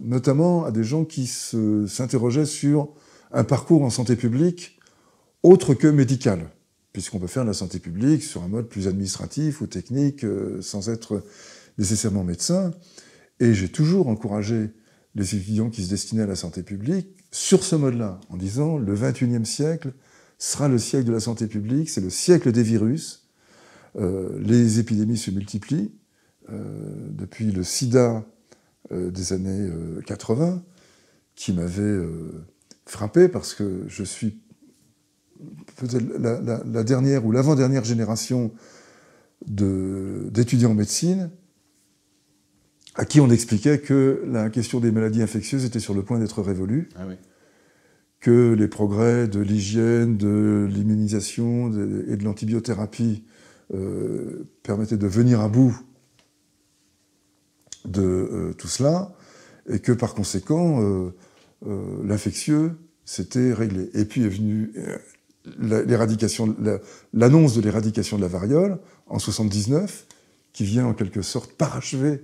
notamment à des gens qui s'interrogeaient sur un parcours en santé publique autre que médical, puisqu'on peut faire de la santé publique sur un mode plus administratif ou technique sans être nécessairement médecin. Et j'ai toujours encouragé les étudiants qui se destinaient à la santé publique sur ce mode-là, en disant le 21e siècle sera le siècle de la santé publique, c'est le siècle des virus, euh, les épidémies se multiplient. Euh, depuis le sida euh, des années 80, qui m'avait frappé parce que je suis peut-être la, dernière ou l'avant-dernière génération d'étudiants en médecine à qui on expliquait que la question des maladies infectieuses était sur le point d'être révolue. Ah que les progrès de l'hygiène, de l'immunisation et de l'antibiothérapie euh, permettaient de venir à bout de euh, tout cela, et que par conséquent, euh, l'infectieux s'était réglé. Et puis est venue l'annonce de l'éradication de la variole en 79, qui vient en quelque sorte parachever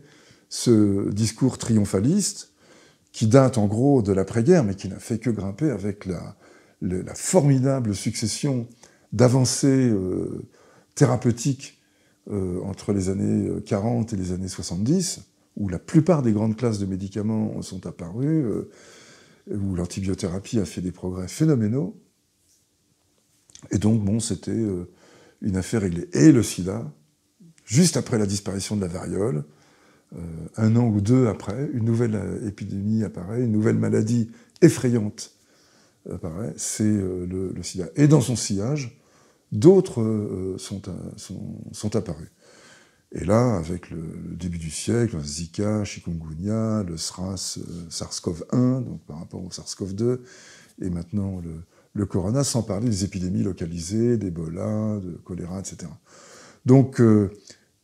ce discours triomphaliste qui date en gros de l'après-guerre, mais qui n'a fait que grimper avec la, formidable succession d'avancées thérapeutiques euh, entre les années 40 et les années 70, où la plupart des grandes classes de médicaments sont apparues, euh, où l'antibiothérapie a fait des progrès phénoménaux. Et donc, bon, c'était une affaire réglée. Et le sida, juste après la disparition de la variole, euh, un an ou deux après, une nouvelle euh, épidémie apparaît, une nouvelle maladie effrayante apparaît, c'est euh, le, sida. Et dans son sillage, d'autres sont, sont, apparus. Et là, avec le, début du siècle, Zika, chikungunya, le SRAS, SARS-CoV-1, donc par rapport au SARS-CoV-2, et maintenant le, corona, sans parler des épidémies localisées, d'Ebola, de choléra, etc. Donc,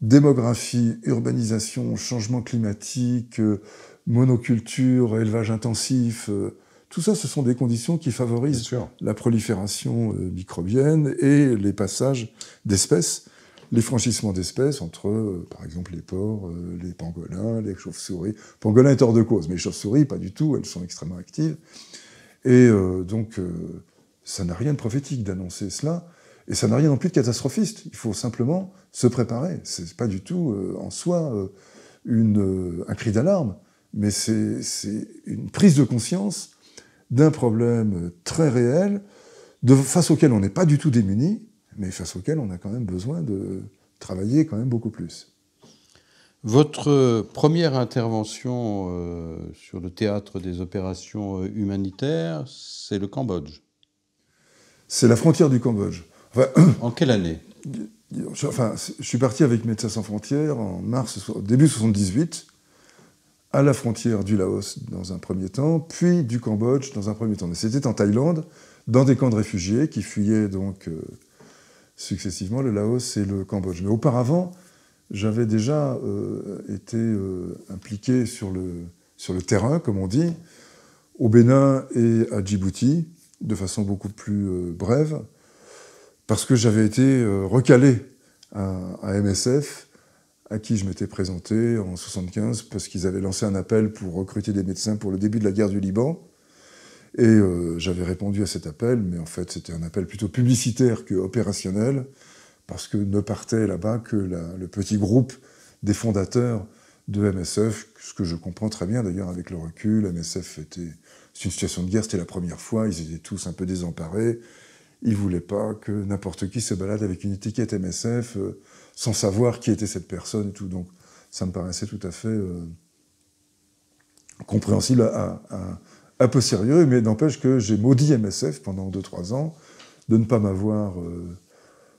démographie, urbanisation, changement climatique, euh, monoculture, élevage intensif, euh, tout ça, ce sont des conditions qui favorisent la prolifération euh, microbienne et les passages d'espèces, les franchissements d'espèces entre, par exemple, les porcs, les pangolins, les chauves-souris. Pangolins est hors de cause, mais les chauves-souris, pas du tout, elles sont extrêmement actives. Et donc, ça n'a rien de prophétique d'annoncer cela. Et ça n'a rien non plus de catastrophiste. Il faut simplement se préparer. C'est pas du tout euh, en soi euh, une, euh, un cri d'alarme, mais c'est une prise de conscience d'un problème très réel, de, face auquel on n'est pas du tout démuni, mais face auquel on a quand même besoin de travailler quand même beaucoup plus. Votre première intervention sur le théâtre des opérations humanitaires, c'est le Cambodge. C'est la frontière du Cambodge. en quelle année? enfin, je suis parti avec Médecins sans frontières en mars, début 78, à la frontière du Laos dans un premier temps, puis du Cambodge dans un premier temps. C'était en Thaïlande, dans des camps de réfugiés qui fuyaient donc euh, successivement le Laos et le Cambodge. Mais auparavant, j'avais déjà euh, été euh, impliqué sur le, terrain, comme on dit, au Bénin et à Djibouti, de façon beaucoup plus brève parce que j'avais été recalé à, MSF, à qui je m'étais présenté en 75, parce qu'ils avaient lancé un appel pour recruter des médecins pour le début de la guerre du Liban. Et euh, j'avais répondu à cet appel, mais en fait c'était un appel plutôt publicitaire que opérationnel, parce que ne partait là-bas que le petit groupe des fondateurs de MSF, ce que je comprends très bien d'ailleurs avec le recul. MSF était, c'est une situation de guerre, c'était la première fois, ils étaient tous un peu désemparés. Il voulait pas que n'importe qui se balade avec une étiquette MSF euh, sans savoir qui était cette personne et tout. Donc ça me paraissait tout à fait euh, compréhensible, un peu sérieux, mais n'empêche que j'ai maudit MSF pendant 2-3 ans de ne pas m'avoir euh,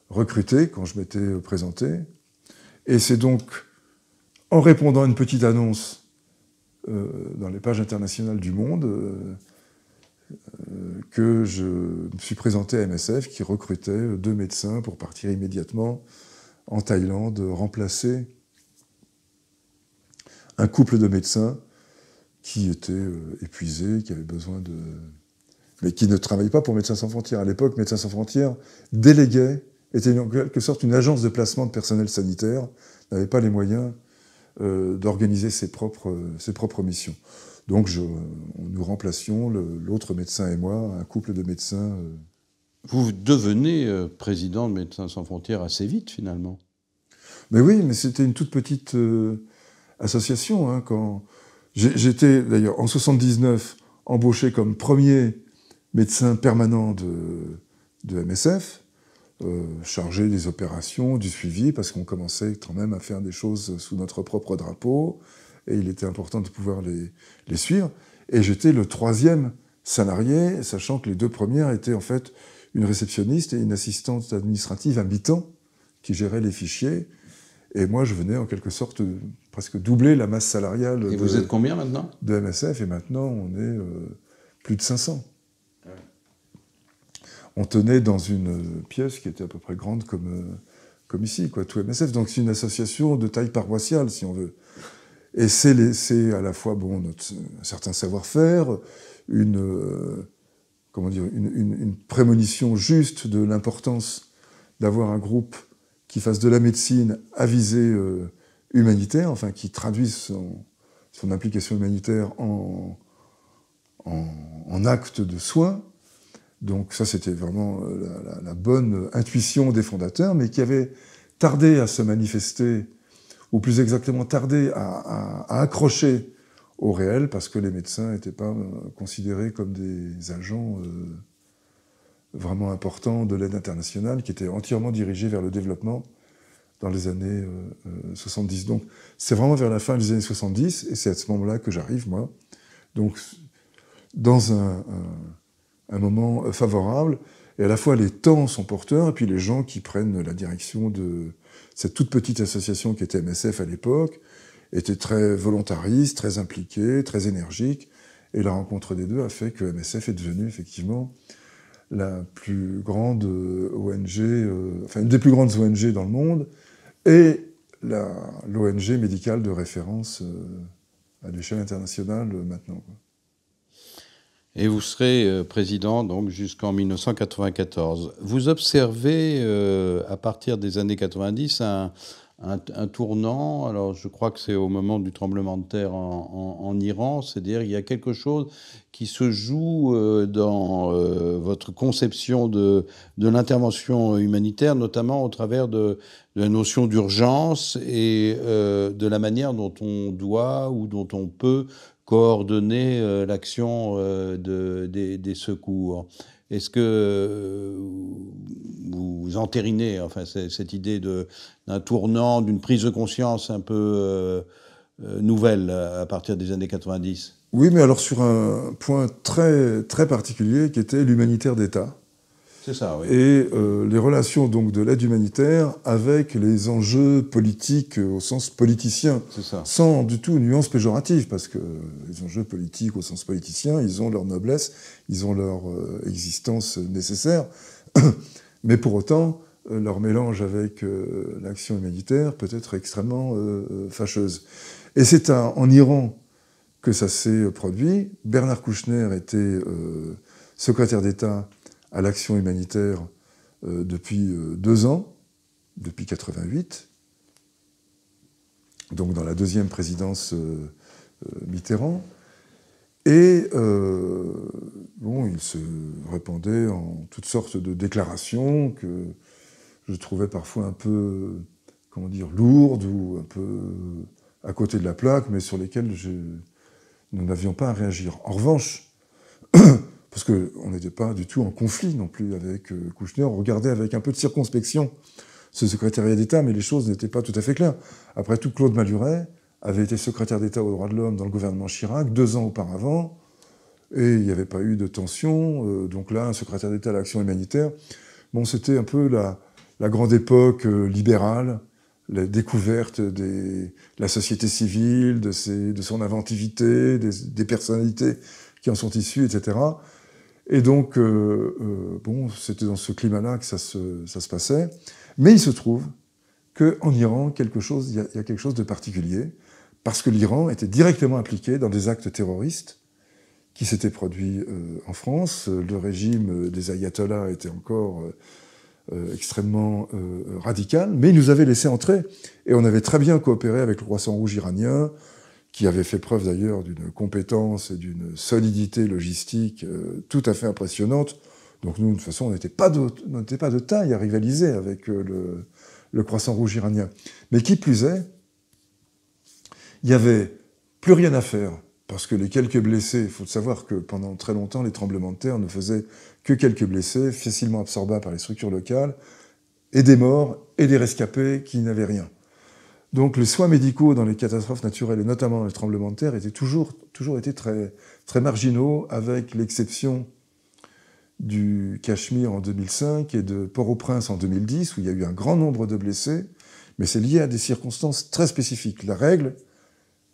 recruté quand je m'étais présenté. Et c'est donc en répondant à une petite annonce dans les pages internationales du Monde, euh, que je me suis présenté à MSF qui recrutait deux médecins pour partir immédiatement en Thaïlande, remplacer un couple de médecins qui étaient euh, épuisés, qui avaient besoin de... mais qui ne travaillaient pas pour Médecins sans frontières. À l'époque, Médecins sans frontières déléguait, était en quelque sorte une agence de placement de personnel sanitaire, n'avait pas les moyens euh, d'organiser ses propres, ses propres missions. Donc je, nous remplacions, l'autre médecin et moi, un couple de médecins. Euh. Vous devenez euh, président de Médecins sans frontières assez vite finalement. Mais oui, mais c'était une toute petite euh, association. Hein, quand J'étais d'ailleurs en 79 embauché comme premier médecin permanent de, de MSF, chargé des opérations, du suivi, parce qu'on commençait quand même à faire des choses sous notre propre drapeau et il était important de pouvoir les, les suivre. Et j'étais le troisième salarié, sachant que les deux premières étaient en fait une réceptionniste et une assistante administrative à mi-temps qui gérait les fichiers. Et moi, je venais en quelque sorte presque doubler la masse salariale. Et vous êtes combien maintenant? De MSF, et maintenant on est euh, plus de 500. on tenait dans une pièce qui était à peu près grande comme, comme ici, quoi, tout MSF. Donc c'est une association de taille paroissiale, si on veut. Et c'est à la fois bon, notre, un certain savoir-faire, une, comment dire, une, prémonition juste de l'importance d'avoir un groupe qui fasse de la médecine à visée humanitaire, enfin qui traduise son, son implication humanitaire en, acte de soins. Donc ça, c'était vraiment euh, la, bonne intuition des fondateurs, mais qui avait tardé à se manifester, ou plus exactement tardé à, accrocher au réel, parce que les médecins n'étaient pas euh, considérés comme des agents euh, vraiment importants de l'aide internationale, qui étaient entièrement dirigés vers le développement dans les années 70. Donc c'est vraiment vers la fin des années 70, et c'est à ce moment-là que j'arrive, moi. Donc dans un, moment favorable. Et à la fois, les temps sont porteurs, et puis les gens qui prennent la direction de cette toute petite association qui était MSF à l'époque étaient très volontaristes, très impliqués, très énergiques. Et la rencontre des deux a fait que MSF est devenue effectivement la plus grande ONG, euh, enfin une des plus grandes ONG dans le monde, et l'ONG médicale de référence euh, à l'échelle internationale euh, maintenant. Et vous serez euh, président donc jusqu'en 1994. Vous observez euh, à partir des années 90 un, un, tournant. Alors je crois que c'est au moment du tremblement de terre en, Iran, c'est-à-dire il y a quelque chose qui se joue euh, dans votre conception de, de l'intervention humanitaire, notamment au travers de, la notion d'urgence et de la manière dont on doit ou dont on peut coordonner euh, l'action euh, de, des, secours. Est-ce que euh, vous entérinez enfin, cette idée d'un tournant, d'une prise de conscience un peu nouvelle à partir des années 90 Oui, mais alors sur un point très, très particulier qui était l'humanitaire d'État. C'est ça, oui. Et euh, les relations donc de l'aide humanitaire avec les enjeux politiques euh, au sens politicien, ça. sans du tout nuance péjorative, parce que les enjeux politiques au sens politicien, ils ont leur noblesse, ils ont leur euh, existence nécessaire, mais pour autant, leur mélange avec l'action humanitaire peut être extrêmement fâcheuse. Et c'est en Iran que ça s'est produit. Bernard Kouchner était secrétaire d'État à l'action humanitaire euh, depuis euh, deux ans, depuis 88, donc dans la deuxième présidence euh, Mitterrand. Et bon, il se répandait en toutes sortes de déclarations que je trouvais parfois un peu, comment dire, lourdes ou un peu à côté de la plaque, mais sur lesquelles nous n'avions pas à réagir. En revanche, parce qu'on n'était pas du tout en conflit non plus avec euh, Kouchner. On regardait avec un peu de circonspection ce secrétariat d'État, mais les choses n'étaient pas tout à fait claires. Après tout, Claude Maluret avait été secrétaire d'État aux droits de l'homme dans le gouvernement Chirac deux ans auparavant, et il n'y avait pas eu de tension. Euh, donc là, un secrétaire d'État à l'action humanitaire, bon, c'était un peu la, grande époque euh, libérale, la découverte de la société civile, de, son inventivité, des, des personnalités qui en sont issues, etc. Et donc, euh, euh, bon, c'était dans ce climat-là que ça se, passait. Mais il se trouve qu'en Iran, il y, a, quelque chose de particulier, parce que l'Iran était directement impliqué dans des actes terroristes qui s'étaient produits euh, en France. Le régime des ayatollahs était encore extrêmement radical, mais il nous avait laissé entrer. Et on avait très bien coopéré avec le Croissant Rouge iranien, qui avait fait preuve d'ailleurs d'une compétence et d'une solidité logistique euh, tout à fait impressionnante. Donc nous, de toute façon, on n'était pas, de, taille à rivaliser avec euh, le, le, croissant rouge iranien. Mais qui plus est, il n'y avait plus rien à faire, parce que les quelques blessés, il faut savoir que pendant très longtemps, les tremblements de terre ne faisaient que quelques blessés, facilement absorbables par les structures locales, et des morts, et des rescapés qui n'avaient rien. Donc les soins médicaux dans les catastrophes naturelles, et notamment les tremblements de terre, étaient toujours, toujours été très, très marginaux, avec l'exception du Cachemire en 2005 et de Port-au-Prince en 2010, où il y a eu un grand nombre de blessés, mais c'est lié à des circonstances très spécifiques. La règle,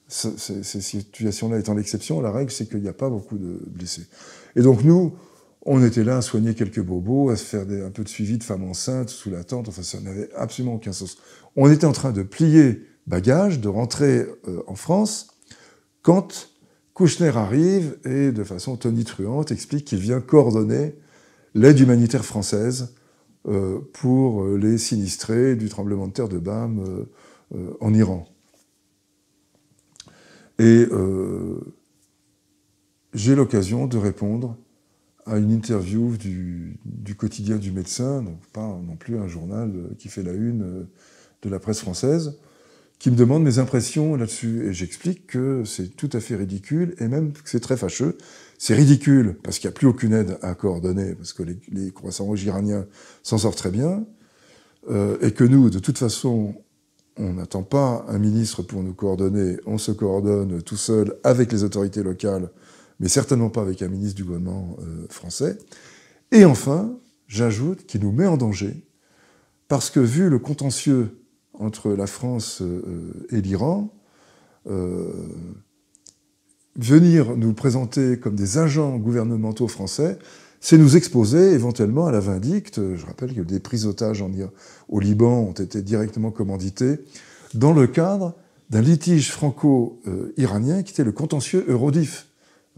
ces situations-là étant l'exception, la règle, c'est qu'il n'y a pas beaucoup de blessés. Et donc nous, On était là à soigner quelques bobos, à se faire un peu de suivi de femmes enceintes sous la tente. Enfin, ça n'avait absolument aucun sens. On était en train de plier bagages, de rentrer euh, en France, quand Kouchner arrive et, de façon tonitruante, explique qu'il vient coordonner l'aide humanitaire française euh, pour euh, les sinistrés du tremblement de terre de Bam en Iran. Et j'ai l'occasion de répondre à une interview du, quotidien du médecin, donc pas non plus un journal qui fait la une de la presse française, qui me demande mes impressions là-dessus. Et j'explique que c'est tout à fait ridicule et même que c'est très fâcheux. C'est ridicule parce qu'il n'y a plus aucune aide à coordonner, parce que les, croissants rouges iraniens s'en sortent très bien, euh, et que nous, de toute façon, on n'attend pas un ministre pour nous coordonner, on se coordonne tout seul avec les autorités locales, mais certainement pas avec un ministre du gouvernement euh, français. Et enfin, j'ajoute qu'il nous met en danger, parce que vu le contentieux entre la France euh, et l'Iran, euh, venir nous présenter comme des agents gouvernementaux français, c'est nous exposer éventuellement à la vindicte. Je rappelle que des prises d'otages au Liban ont été directement commandités dans le cadre d'un litige franco-iranien qui était le contentieux Eurodif.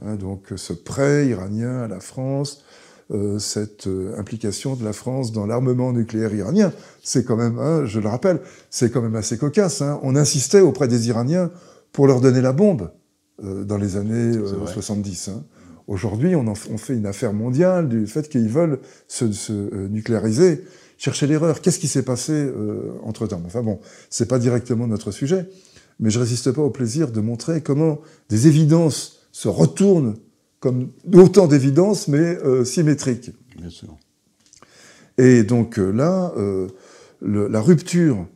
Hein, donc ce prêt iranien à la France, euh, cette euh, implication de la France dans l'armement nucléaire iranien. C'est quand même, hein, je le rappelle, c'est quand même assez cocasse. Hein. On insistait auprès des Iraniens pour leur donner la bombe euh, dans les années 70. Hein. Aujourd'hui, on, on, fait une affaire mondiale du fait qu'ils veulent se, se nucléariser. Chercher l'erreur. Qu'est-ce qui s'est passé entre temps Enfin bon, c'est pas directement notre sujet, mais je résiste pas au plaisir de montrer comment des évidences se retournent comme autant d'évidence, mais euh, symétrique. Bien sûr. Et donc euh, là, euh, la rupture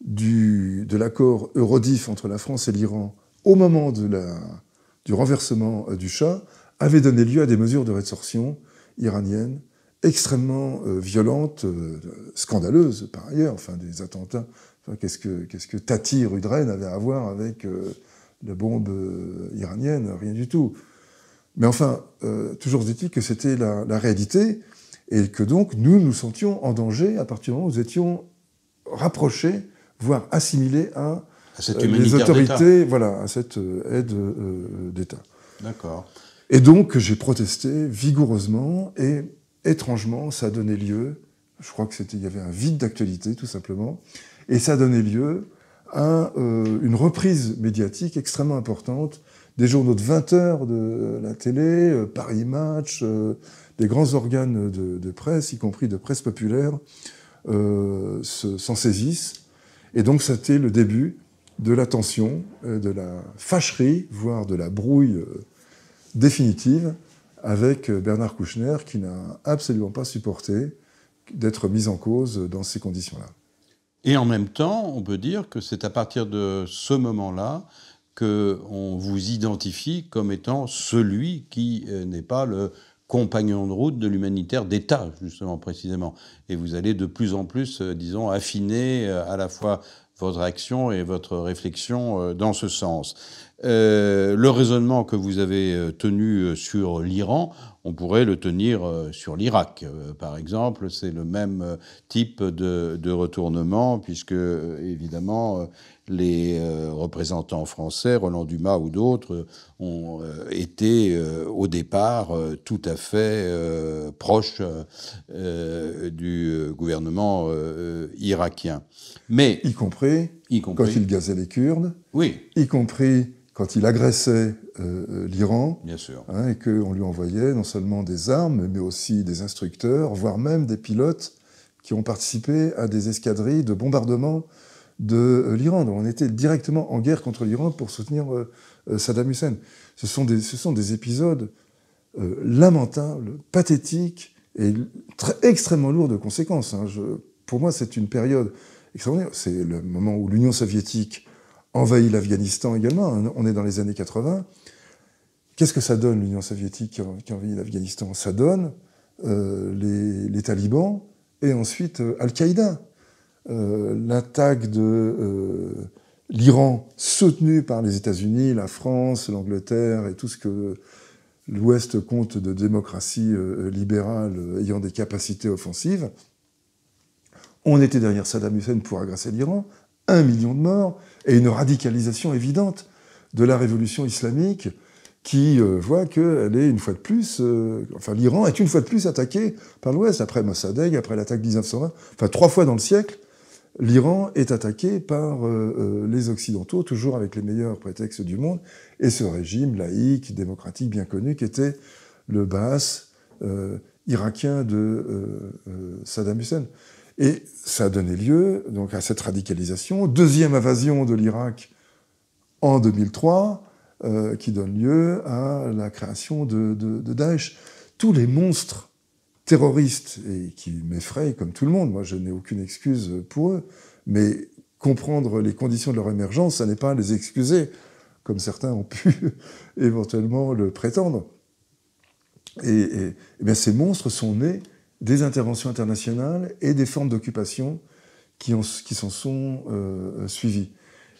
du, de l'accord Eurodif entre la France et l'Iran au moment de la, du renversement du Shah avait donné lieu à des mesures de rétorsion iraniennes extrêmement violentes, scandaleuses par ailleurs, enfin des attentats. Enfin, qu'est-ce que qu'est-ce que Tati Rudren avait à voir avec la bombe iranienne? Rien du tout. Mais enfin, euh, toujours dit-il que c'était la, réalité et que donc nous nous sentions en danger à partir du moment où nous étions rapprochés, voire assimilés à, cette euh, les autorités, voilà, à cette euh, aide d'État. D'accord. Et donc j'ai protesté vigoureusement et étrangement, ça a donné lieu, je crois que c'était, il y avait un vide d'actualité tout simplement, et ça a donné lieu à une reprise médiatique extrêmement importante des journaux de 20 heures de la télé, euh, Paris Match, euh, des grands organes de, presse, y compris de presse populaire, euh, s'en saisissent. Et donc, c'était le début de la tension, de la fâcherie, voire de la brouille définitive avec Bernard Kouchner, qui n'a absolument pas supporté d'être mis en cause dans ces conditions-là. Et en même temps, on peut dire que c'est à partir de ce moment-là qu'on vous identifie comme étant celui qui euh, n'est pas le compagnon de route de l'humanitaire d'État, justement, précisément. Et vous allez de plus en plus, euh, disons, affiner euh, à la fois votre action et votre réflexion dans ce sens. le raisonnement que vous avez tenu sur l'Iran, on pourrait le tenir sur l'Irak, par exemple. C'est le même type de, de, retournement, puisque, évidemment, les euh, représentants français, Roland Dumas ou d'autres, ont euh, été euh, au départ tout à fait proches du gouvernement irakien. Mais, y compris, y compris quand il gazait les Kurdes, oui. y compris quand il agressait l'Iran, bien sûr, hein, et qu'on lui envoyait non seulement des armes, mais aussi des instructeurs, voire même des pilotes qui ont participé à des escadrilles de bombardement de euh, l'Iran. Donc on était directement en guerre contre l'Iran pour soutenir euh, euh, Saddam Hussein. Ce sont des, ce sont des épisodes lamentables, pathétiques et très, extrêmement lourds de conséquences. Hein. Je, pour moi, c'est une période extraordinaire. C'est le moment où l'Union soviétique envahit l'Afghanistan également. Hein. On est dans les années 80. Qu'est-ce que ça donne, l'Union soviétique qui envahit l'Afghanistan? Ça donne les, les, talibans et ensuite Al-Qaïda. Euh, l'attaque de euh, l'Iran soutenue par les États-Unis, la France, l'Angleterre et tout ce que l'Ouest compte de démocraties libérales ayant des capacités offensives. On était derrière Saddam Hussein pour agresser l'Iran, un million de morts et une radicalisation évidente de la révolution islamique qui euh, voit qu'elle est une fois de plus, euh, enfin l'Iran est une fois de plus attaqué par l'Ouest, après Mossadegh, après l'attaque 1920, enfin trois fois dans le siècle, l'Iran est attaqué par euh, les Occidentaux, toujours avec les meilleurs prétextes du monde, et ce régime laïque, démocratique bien connu, qui était le Baas irakien de Saddam Hussein. Et ça a donné lieu donc à cette radicalisation. Deuxième invasion de l'Irak en 2003, euh, qui donne lieu à la création de, de, Daesh. Tous les monstres terroristes, et qui m'effrayent comme tout le monde, moi je n'ai aucune excuse pour eux, mais comprendre les conditions de leur émergence, ça n'est pas les excuser, comme certains ont pu éventuellement le prétendre. Et, bien ces monstres sont nés des interventions internationales et des formes d'occupation qui, s'en sont euh, suivies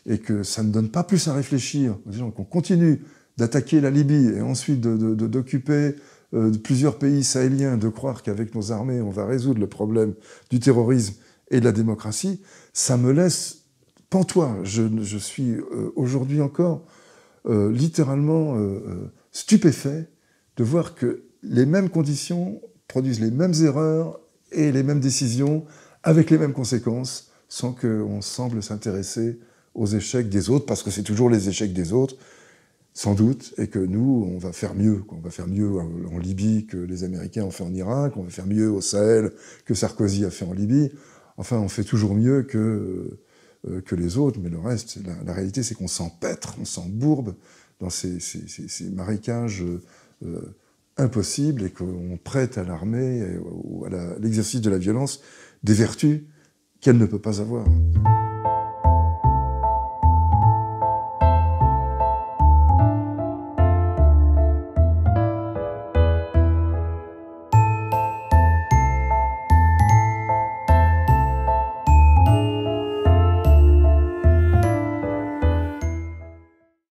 et que ça ne donne pas plus à réfléchir, qu'on continue d'attaquer la Libye et ensuite d'occuper euh, plusieurs pays sahéliens, de croire qu'avec nos armées, on va résoudre le problème du terrorisme et de la démocratie, ça me laisse pantois. Je, suis euh, aujourd'hui encore littéralement stupéfait de voir que les mêmes conditions produisent les mêmes erreurs et les mêmes décisions avec les mêmes conséquences sans qu'on semble s'intéresser aux échecs des autres, parce que c'est toujours les échecs des autres, sans doute, et que nous, on va faire mieux. On va faire mieux en Libye que les Américains ont fait en Irak, on va faire mieux au Sahel que Sarkozy a fait en Libye. Enfin, on fait toujours mieux que, euh, que les autres, mais le reste, la, réalité, c'est qu'on s'empêtre, on s'embourbe dans ces, ces, marécages euh, impossibles et qu'on prête à l'armée ou à l'exercice de la violence des vertus qu'elle ne peut pas avoir.